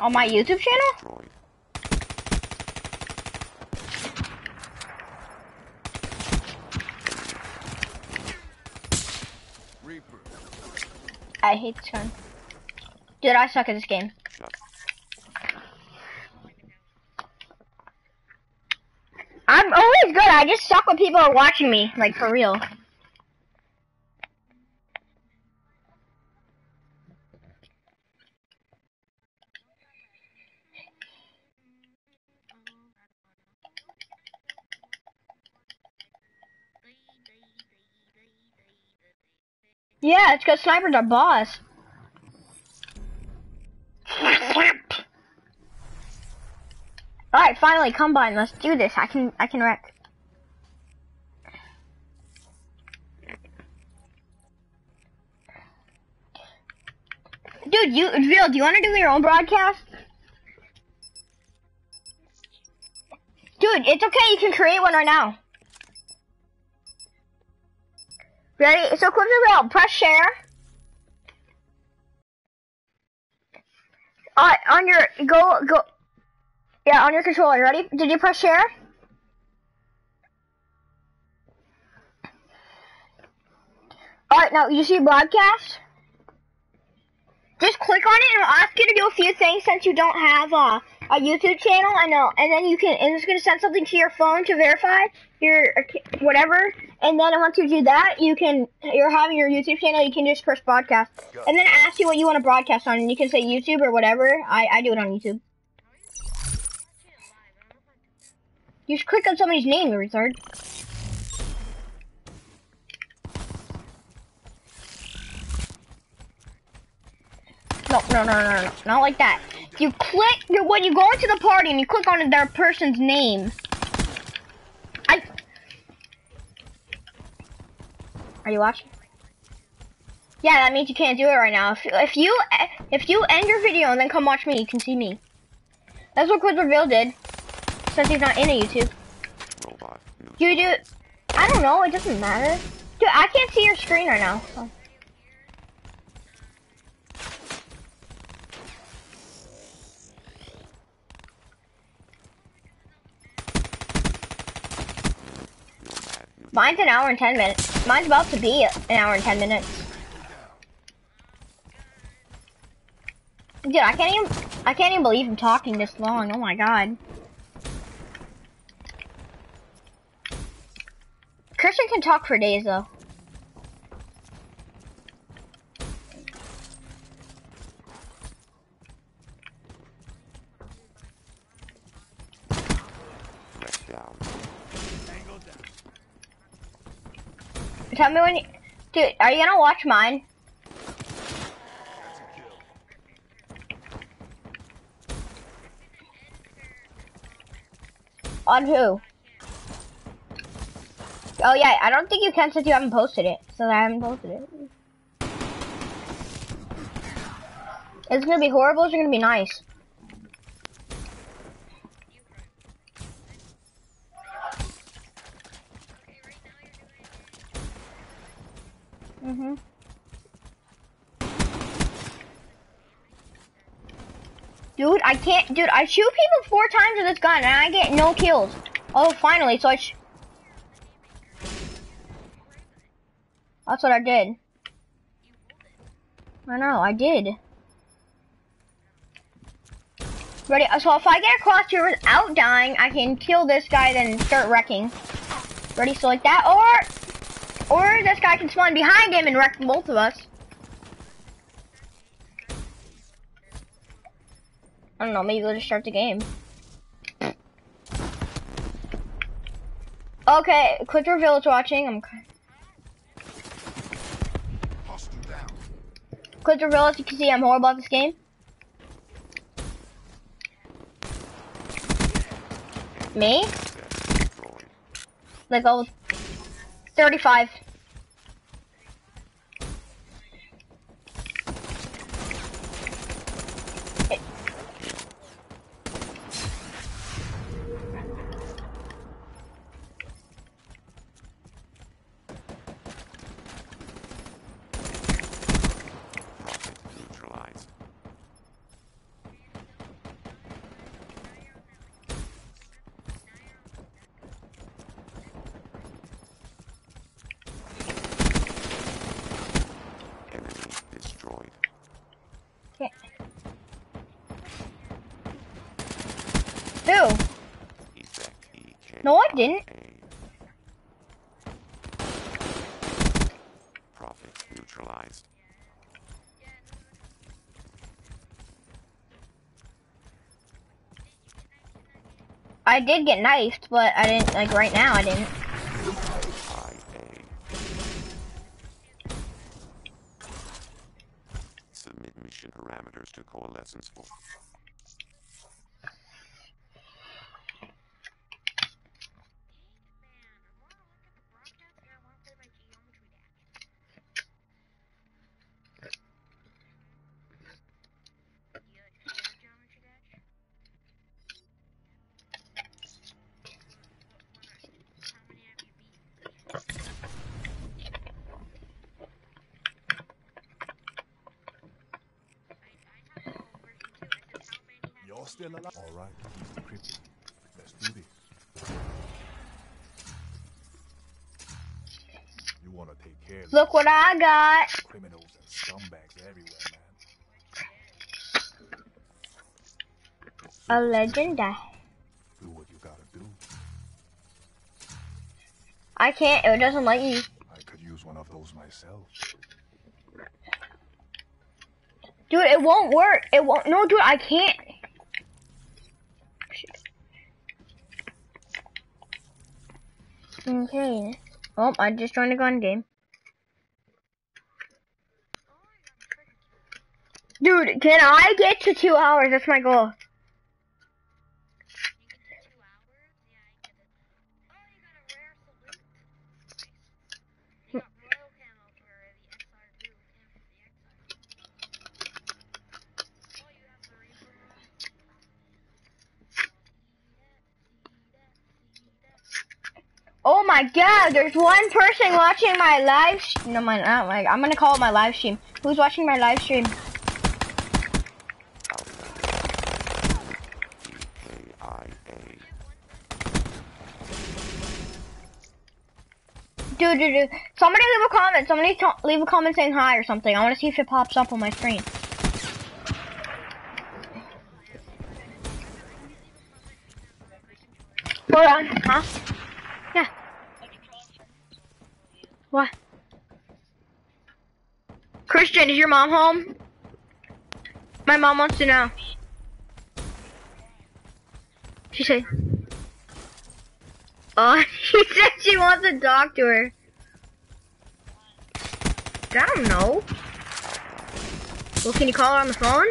On my YouTube channel? I hate this gun. Dude, I suck at this game. I'm always good. I just suck when people are watching me, like for real. Yeah, it's because Sniper's our boss. Alright, finally, Combine, let's do this. I can, I can wreck. Dude, you, Real, do you want to do your own broadcast? Dude, it's okay, you can create one right now. Ready? So click the real, press share. Alright, on your, go, go, yeah, on your controller. Ready? Did you press share? Alright, now you see broadcast? Just click on it and it'll ask you to do a few things since you don't have uh, a YouTube channel. I know. And then you can, and it's going to send something to your phone to verify your, whatever. And then once you do that, you can, you're having your YouTube channel, you can just press broadcast. And then it asks you what you want to broadcast on, and you can say YouTube or whatever. I, I do it on YouTube. You just click on somebody's name, you retard. No, no, no, no, no, not like that. You click, you, when you go into the party and you click on their person's name. I. Are you watching? Yeah, that means you can't do it right now. If, if you if you end your video and then come watch me, you can see me. That's what Quiz Reveal did. Since he's not in a YouTube. Robot. You do. I don't know. It doesn't matter. Dude, I can't see your screen right now. So. Mine's an hour and ten minutes. Mine's about to be an hour and ten minutes. Dude, I can't even. I can't even believe I'm talking this long. Oh my god. Christian can talk for days though. Tell me when you. Dude, are you gonna watch mine? On who? Oh yeah, I don't think you can since you haven't posted it. So I haven't posted it. It's gonna be horrible. It's gonna be nice. Mhm. Dude, I can't. Dude, I shoot people four times with this gun and I get no kills. Oh, finally. So I. That's what I did. I know, I did. Ready? So if I get across here without dying, I can kill this guy, then start wrecking. Ready? So like that, or or this guy can spawn behind him and wreck both of us. I don't know. Maybe we'll just start the game. Okay, quick reveal is watching. I'm. Quick reveal, as you can see, I'm horrible at this game. Me? Like, oh, 35. Prophet neutralized. Enemy destroyed. Okay. Who? Effect EK. No, I didn't. Prophet neutralized. I did get knifed, but I didn't, like, right now I didn't. IA. Submit mission parameters to coalescence for You're still alive. All right, Mr. Crypto. Let's do this. You want to take care of Look what I got. criminals and scumbags everywhere, man. A legend. I- Do what you gotta do. I can't, it doesn't let you. I could use one of those myself. Dude, it won't work. It won't. No, dude, I can't. Okay. Oh, I just joined a gun game. Dude, can I get to two hours? That's my goal. Oh my god, there's one person watching my live No, my, not my, I'm gonna call it my live stream. Who's watching my live stream? Dude, dude, dude. Somebody leave a comment. Somebody leave a comment saying hi or something. I want to see if it pops up on my screen. Hold on. Huh? Yeah. What? Christian, is your mom home? My mom wants to know. She said. Oh, she said she wants to talk to her. I don't know. Well, can you call her on the phone?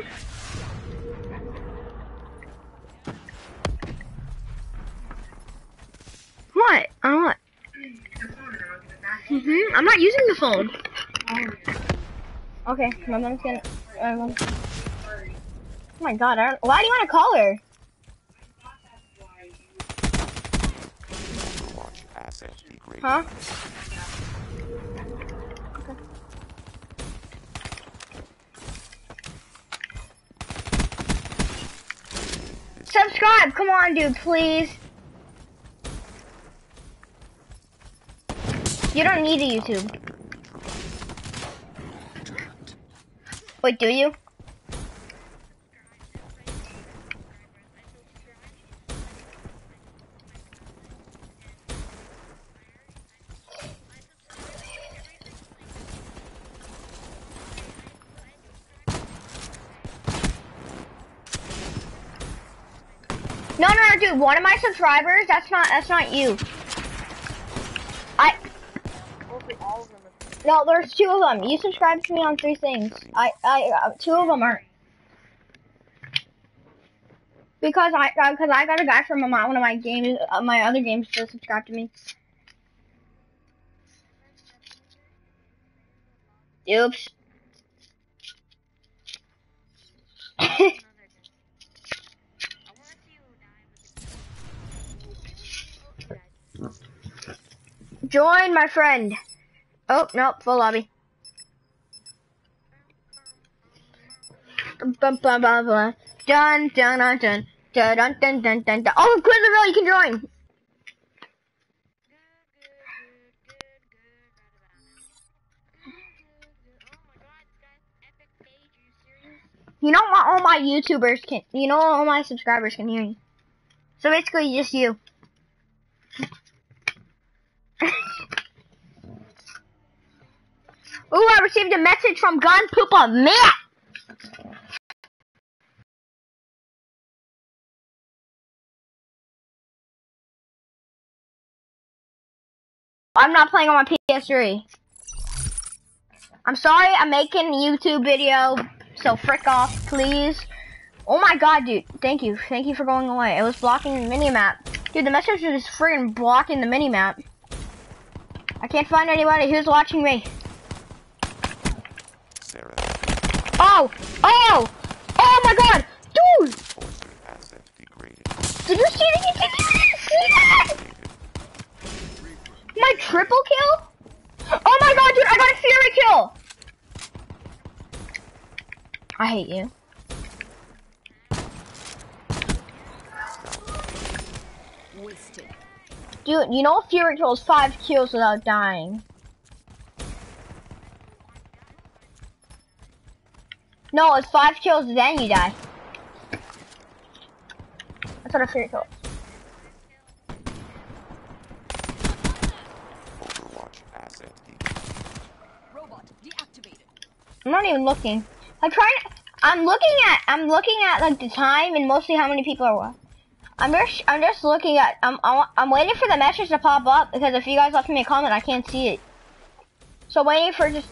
What? On what? hmm I'm not using the phone. Okay, my mom's gonna. Oh my god! I don't, why do you want to call her? Huh? Subscribe! Come on, dude, please. You don't need a YouTube. Wait, do you? No, no, no, dude. One of my subscribers. That's not. That's not you. No, there's two of them. You subscribe to me on three things. I, I, uh, two of them aren't. Because I, because I got a guy from my, one of my games, uh, my other games to subscribe to me. Oops. Join my friend. Oh, nope, full lobby. Bum. Dun, dun, dun, dun. Dun, dun, dun, dun, dun, dun. Oh, Quizerville, you can join. You know, my, all my YouTubers can, you know, all my subscribers can hear you. So basically, just you. Ooh, I received a message from Gun Poopa Matt. I'm not playing on my PS3. I'm sorry, I'm making YouTube video, so frick off, please. Oh my god, dude. Thank you. Thank you for going away. It was blocking the minimap. Dude, the message is friggin' blocking the minimap. I can't find anybody who's watching me. Oh! Oh! Oh my god! Dude! Forcer asset degraded. Did you see that? Did you see that? My triple kill? Oh my god, dude, I got a fury kill! I hate you. Wasted. Dude, you know fury kills five kills without dying. No, it's five kills, then you die. That's what I figured kill. Overwatch asset degraded. Robot deactivated. I'm not even looking. I'm trying. I'm looking at. I'm looking at like the time and mostly how many people are. wa- I'm just. I'm just looking at. I'm. I'm, I'm waiting for the message to pop up because if you guys left me a comment, I can't see it. So waiting for just.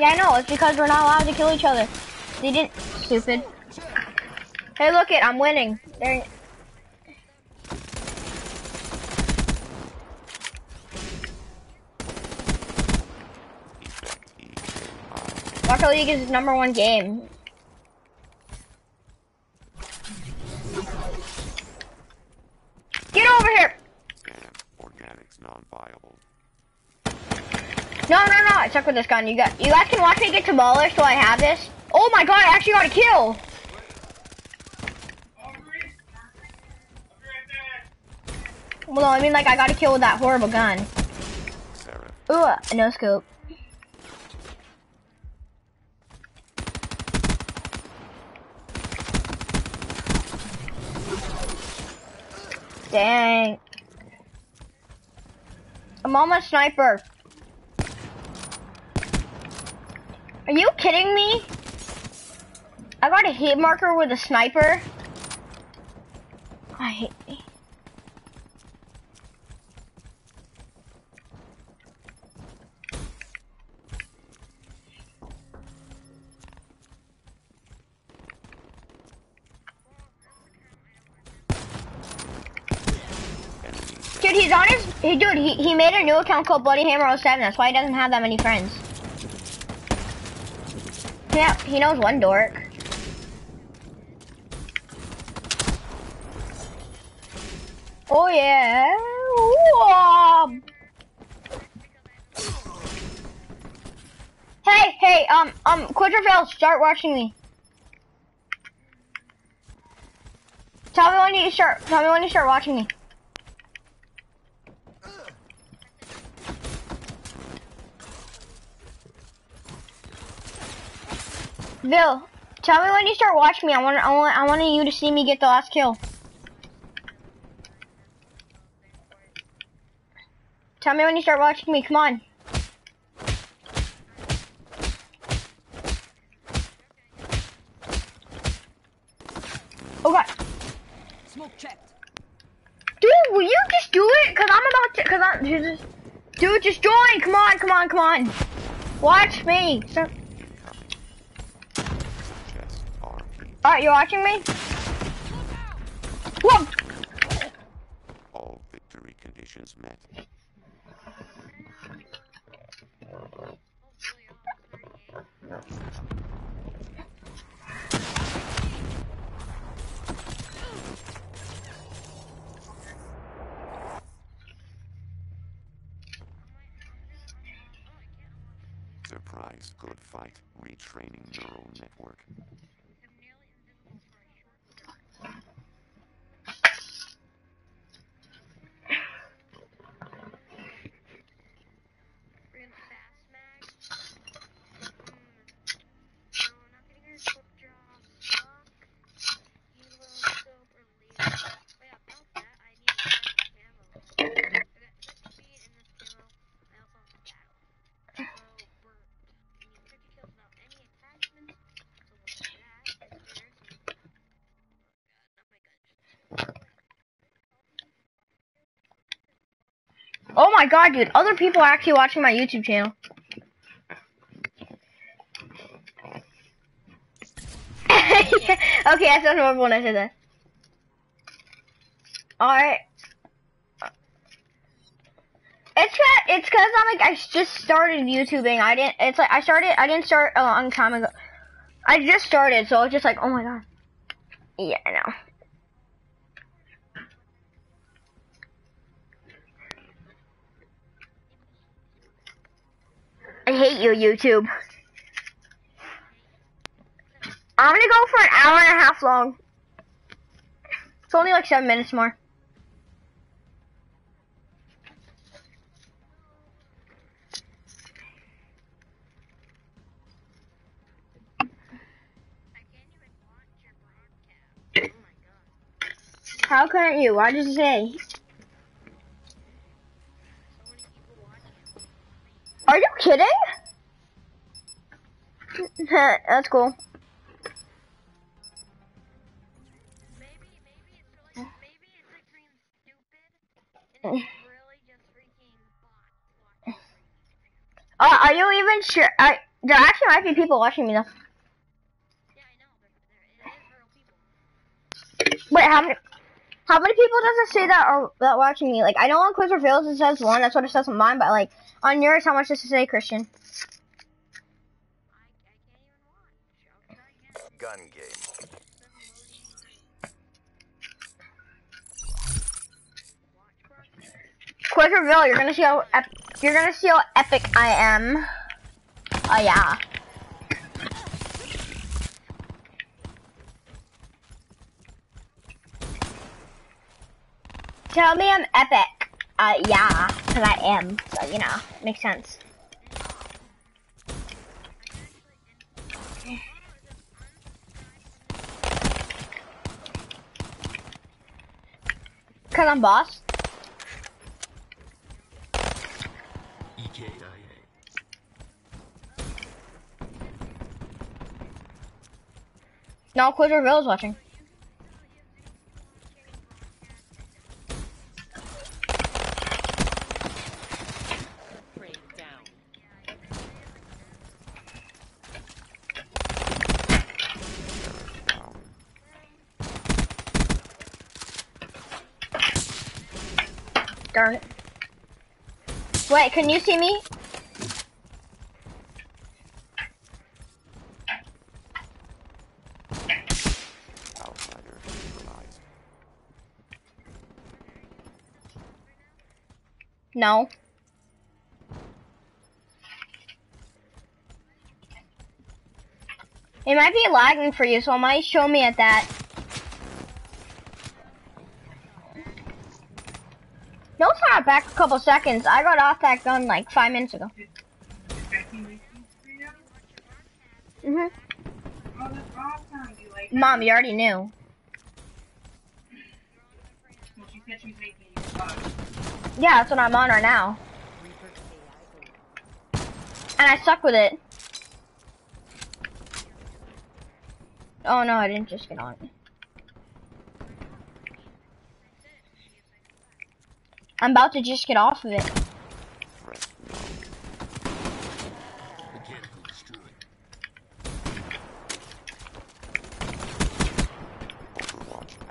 Yeah, I know. It's because we're not allowed to kill each other. They didn't. Stupid. Hey, look it. I'm winning. There. Rocket League is his number one game. Get over here! Scan. Organics non-viable. No, no, no! I suck with this gun. You got, you guys can watch me get to baller, so I have this. Oh my god! I actually got a kill. Well, no, I mean like I got a kill with that horrible gun. Ooh, uh, no scope. Dang. I'm on my sniper. Are you kidding me? I got a hit marker with a sniper. I hate me. Dude, he's on his. He, dude, he, he made a new account called Bloody Hammer 07. That's why he doesn't have that many friends. Yeah, he knows one dork. Oh yeah. Hey, hey, um, um, Quadrophil, start watching me. Tell me when you start. Tell me when you start watching me. Bill, tell me when you start watching me. I want, I want, I want you to see me get the last kill. Tell me when you start watching me. Come on. Oh god. Smoke checked. Dude, will you just do it? Cause I'm about to, cause I'm, just, dude, just join. Come on, come on, come on. Watch me. Alright, you're watching me? Whoa! All victory conditions met. Surprise, good fight, retraining neural network. Real fast mag. Hmm. No, not getting her quick draw. Fuck. Elo, soap, or laser. Oh yeah, about that, I need to have camo. I got six speed in this camo. I also have battle. So, we're, I mean, 50 kills without any attachments. So we'll do that. And there's, oh god, not my gun. Oh my god, dude. Other people are actually watching my YouTube channel. okay, I sounded horrible when I said that. Alright. It's it's cause I'm like I just started YouTubing. I didn't. It's like I started. I didn't start uh, a long time ago. I just started, so it's just like, oh my god. Yeah, I know. I hate you, YouTube. I'm gonna go for an hour and a half long. It's only like seven minutes more. Can't. How couldn't you? Why did you say? So many people watching. Are you kidding? That's cool. Uh, are you even sure? I, there actually might be people watching me people. Wait, how many? How many people does it say that are that watching me? Like, I know on Quiz Reveals it says one. That's what it says on mine. But like on yours, how much does it say, Christian? I, I can't even watch. I'll try again. Gun game. Quiz Reveal, you're gonna see how ep- you're gonna see how epic I am. Oh yeah. Tell me I'm epic. Uh, yeah, cause I am. So you know, makes sense. Cause I'm boss. No, Quiz Reveal is watching. Down. Darn it. Wait, can you see me? No. It might be lagging for you, so it might show me at that. Not back a couple seconds. I got off that gun like five minutes ago. Mhm. Mom, you already knew. Yeah, that's what I'm on right now. And I suck with it. Oh no, I didn't just get on. I'm about to just get off of it.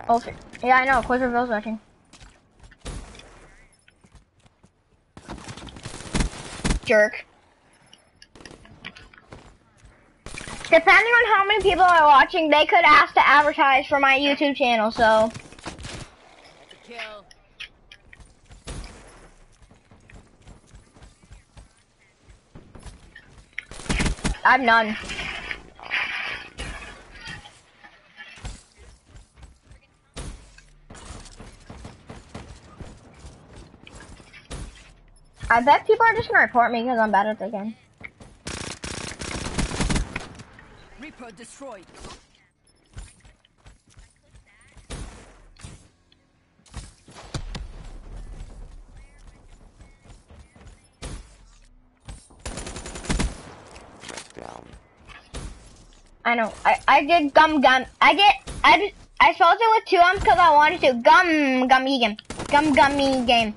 Oh, yeah, I know. Quizerville's watching. Jerk. Depending on how many people are watching, they could ask to advertise for my YouTube channel, so. That's a kill. I've none. I bet people are just gonna report me because I'm bad at the game. Reaper destroyed. I know. I, I did gum gum. I did. I did, I spelled it with two M's because I wanted to. Gum gummy game. Gum gummy game.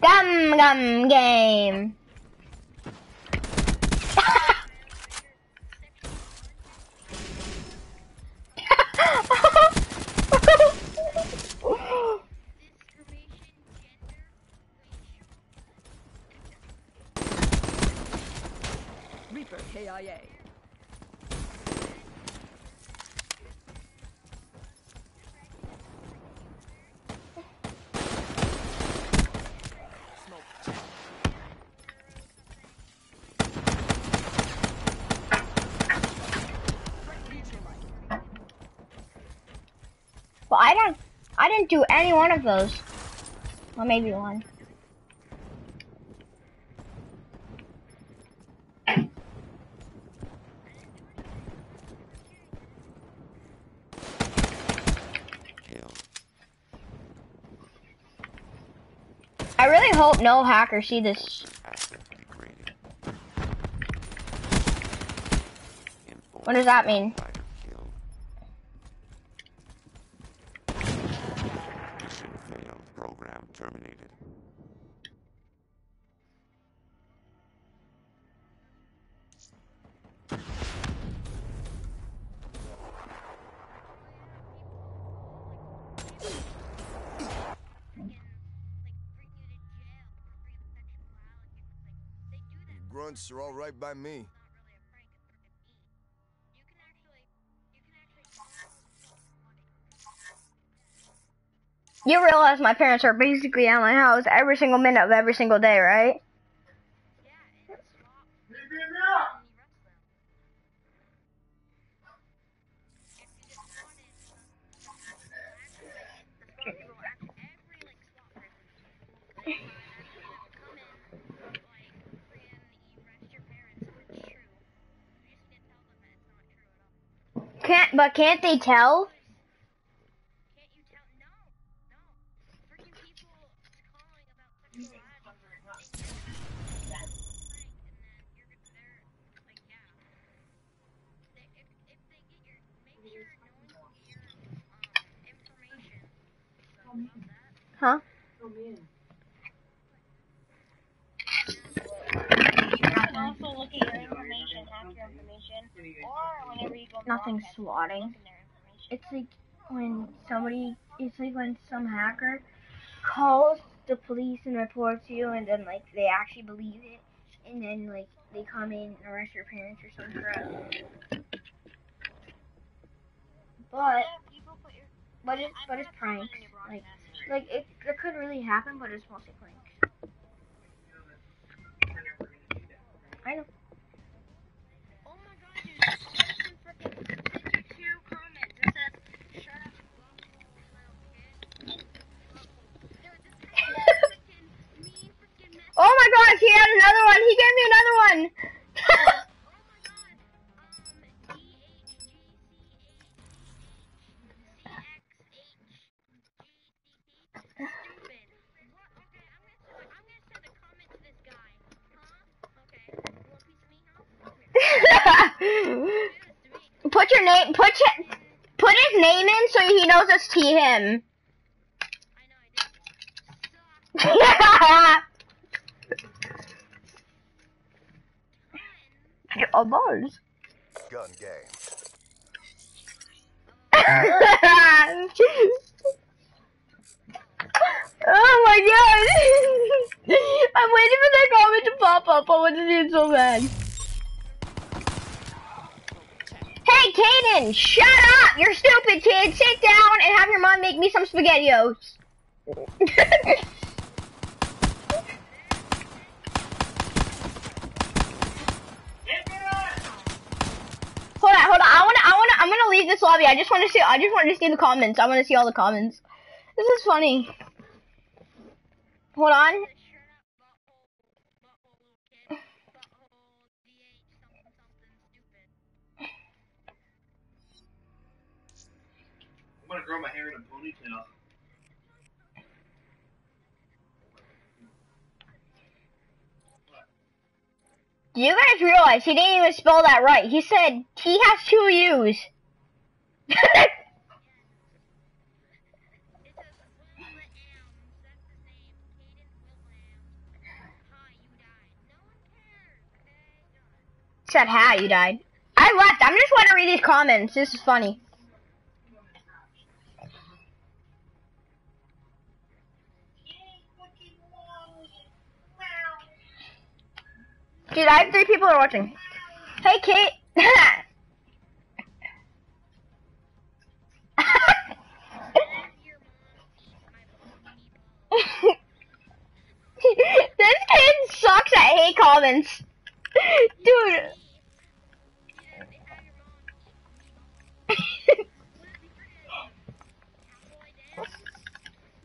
Gum gum game. Reaper KIA. Smoke. well, I don't. I didn't do any one of those. Well, maybe one. I really hope no hackers see this. What does that mean? Are all right by me. You realize my parents are basically at my house every single minute of every single day, right? But can't they tell? Can't you tell? No, no. Freaking people calling about sexual harassment. They get prank, and then you're gonna- they're like, yeah. They, if, if they get your, make sure no one can get your um, information. So about that. Huh? You can also look at your information, hack your information, or whenever you go Nothing swatting. It's like when somebody, it's like when some hacker calls the police and reports you, and then like they actually believe it, and then like they come in and arrest your parents or some crap. But but it's but it's pranks. Like like it, it could really happen, but it's mostly pranks. I know. Oh my gosh, he had another one. He gave me another one. Oh my god. Um, D-H-G-C-H-C-X-H-G-C-T. Stupid. What? Okay, I'm gonna, I'm gonna send a comment to this guy. Huh? Okay. You want a piece of me, huh? Come here. Give this to me. put your name. Put ch- put his name in so he knows it's T him. I know I did. Suck. oh balls. Gun game. oh my god! I'm waiting for that comment to pop up. I want to see it so bad. Hey, Kaden, shut up! You're stupid, kid. Sit down and have your mom make me some spaghettios. hold on, hold on. I wanna, I wanna, I'm gonna leave this lobby. I just want to see, I just want to see the comments. I want to see all the comments. This is funny. Hold on. I'm gonna grow my hair in a ponytail. You guys realize he didn't even spell that right? He said he has two U's. Said how you died. I left. I'm just want to read these comments. This is funny. Dude, I have three people are watching. Hey, Kate. This kid sucks at hate comments. Dude.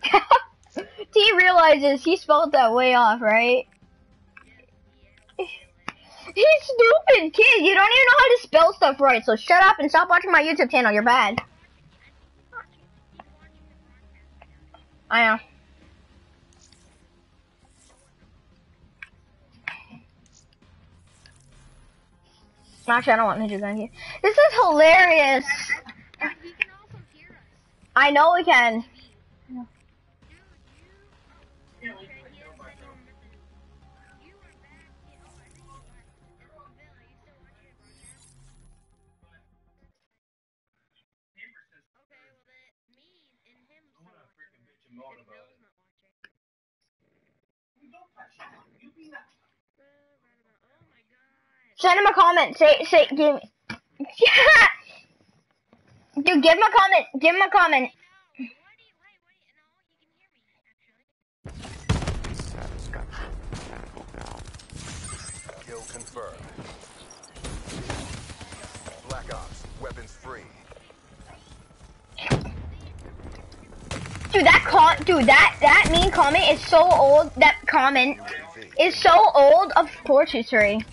He realizes he spelled that way off, right? He's stupid kid. You don't even know how to spell stuff right. So shut up and stop watching my YouTube channel. You're bad. I know. Actually, I don't want to do that here. This is hilarious. He can also hear us. I know we can. Send him a comment. Say, say, give me. Yeah. Dude, give him a comment. Give him a comment. No, what do you? Wait, what do you? No, he can hear me actually. Satisfaction. Mechanical down. Kill confirmed. Black Ops. Weapons free. Dude, that con, dude, that that mean comment is so old. That comment is so old. Of course, it's free.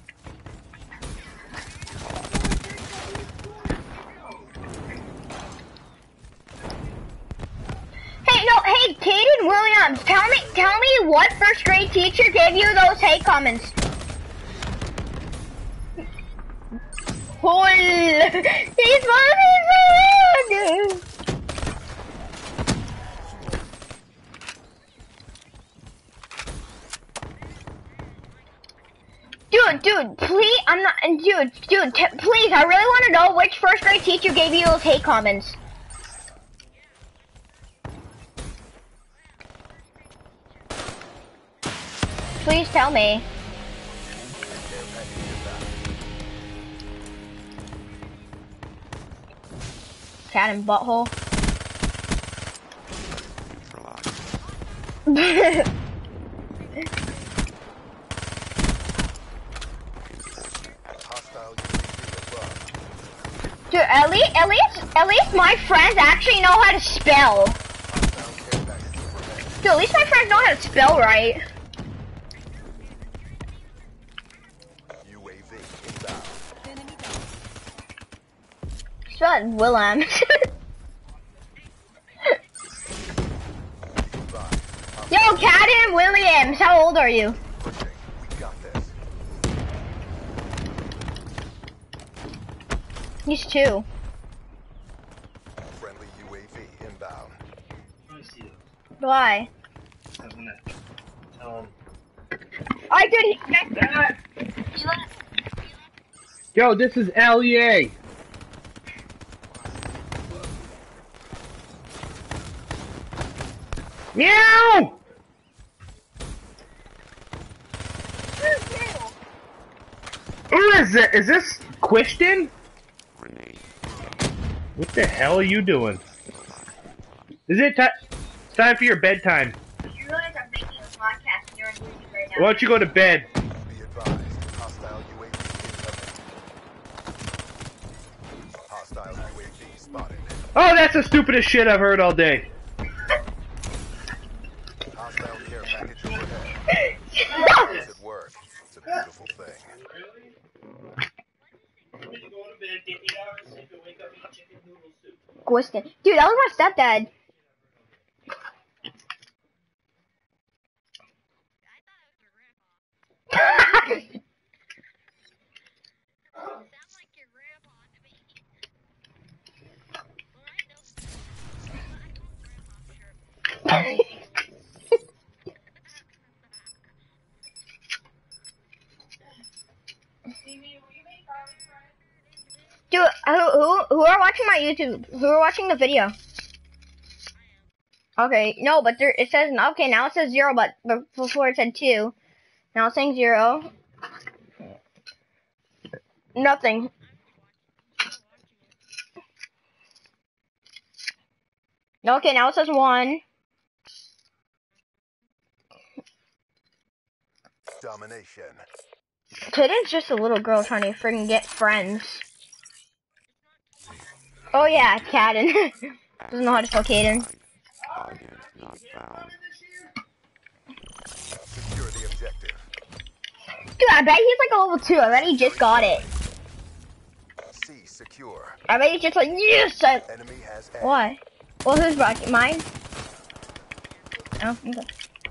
Hey, Kaden Williams, tell me, tell me what first grade teacher gave you those hate comments? Hol. He's funny, Dude, dude, please, I'm not, dude, dude, please, I really want to know which first grade teacher gave you those hate comments. Please tell me. Cat and butthole. Dude, at least, at least, at least my friends actually know how to spell. Dude, at least my friends know how to spell right. Down. Spell it Willem. Advised. Yo, Cadden Williams, how old are you? Pushing. We got this. He's two. Friendly UAV inbound. Let me see it. Why? I'm gonna. I did. Yo, this is LEA. Meow! Who is it? Is this Question? What the hell are you doing? Is it time? It's time for your bedtime. You realize I'm making a podcast and you're on YouTube right Why don't you go to bed? Be advised. Hostile UAV incoming. Hostile UAV spotted. Oh, that's the stupidest shit I've heard all day. Hostile care package overhead. Does it work? It's a beautiful thing. When you go to bed, get eight hours sleep, and wake up eat chicken noodle soup. Gwiston. Dude, that was my stepdad. Sound like your grandpa to me. Well, I know. I know grandpa, sure. Dude, who, who who are watching my YouTube? Who are watching the video? Okay, no, but there it says okay now it says zero, but, but before it said two. Now it's saying zero. Nothing. Okay, now it says one. Domination. Caden's just a little girl trying to freaking get friends. Oh yeah, Caden. Doesn't know how to spell Caden. Target not found. Secure the objective. Dude, I bet he's like a level two. I bet he just got it. C secure. I bet he's just like, yes! I... Enemy has A. What? Well, who's rocket? Mine? Oh, okay.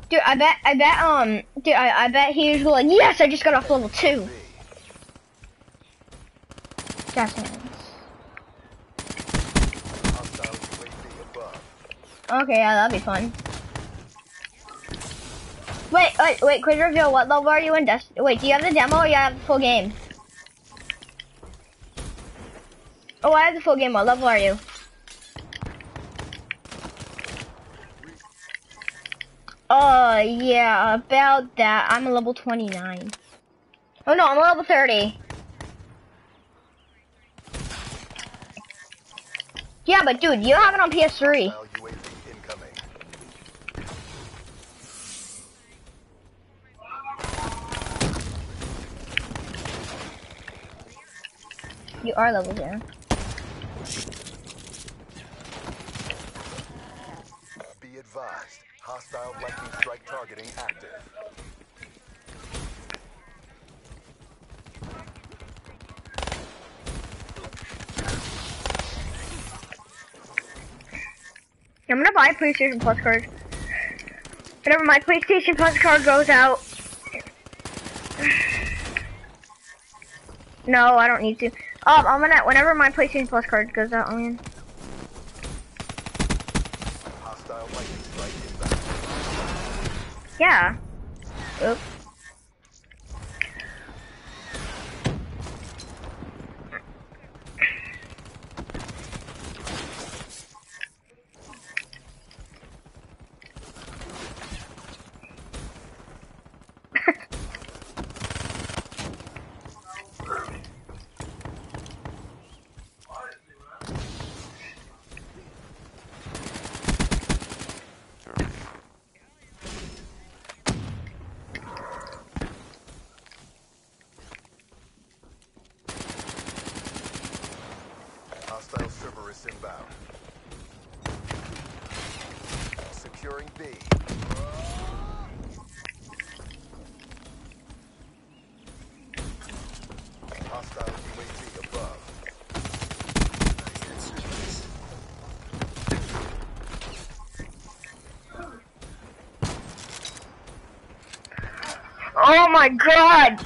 Dude, I bet, I bet, um, dude, I, I bet he's like, yes, I just got off level two. B. Gas hands. Hostile UAV above. Okay, yeah, that'd be fun. Wait, wait, wait, quick reveal, what level are you in Dest- Wait, do you have the demo or you have the full game? Oh, I have the full game, what level are you? Oh, yeah, about that. I'm a level 29. Oh no, I'm a level 30. Yeah, but dude, you have it on PS3. You are level zero. Be advised. Hostile lightning strike targeting active. I'm gonna buy a PlayStation Plus card. Whenever my PlayStation Plus card goes out. No, I don't need to. Um, I'm gonna whenever my PlayStation Plus card goes out, I'm gonna. Hostile lightning strike inbound. Yeah. Oops. Securing B. Hostile UAV above. Oh my god!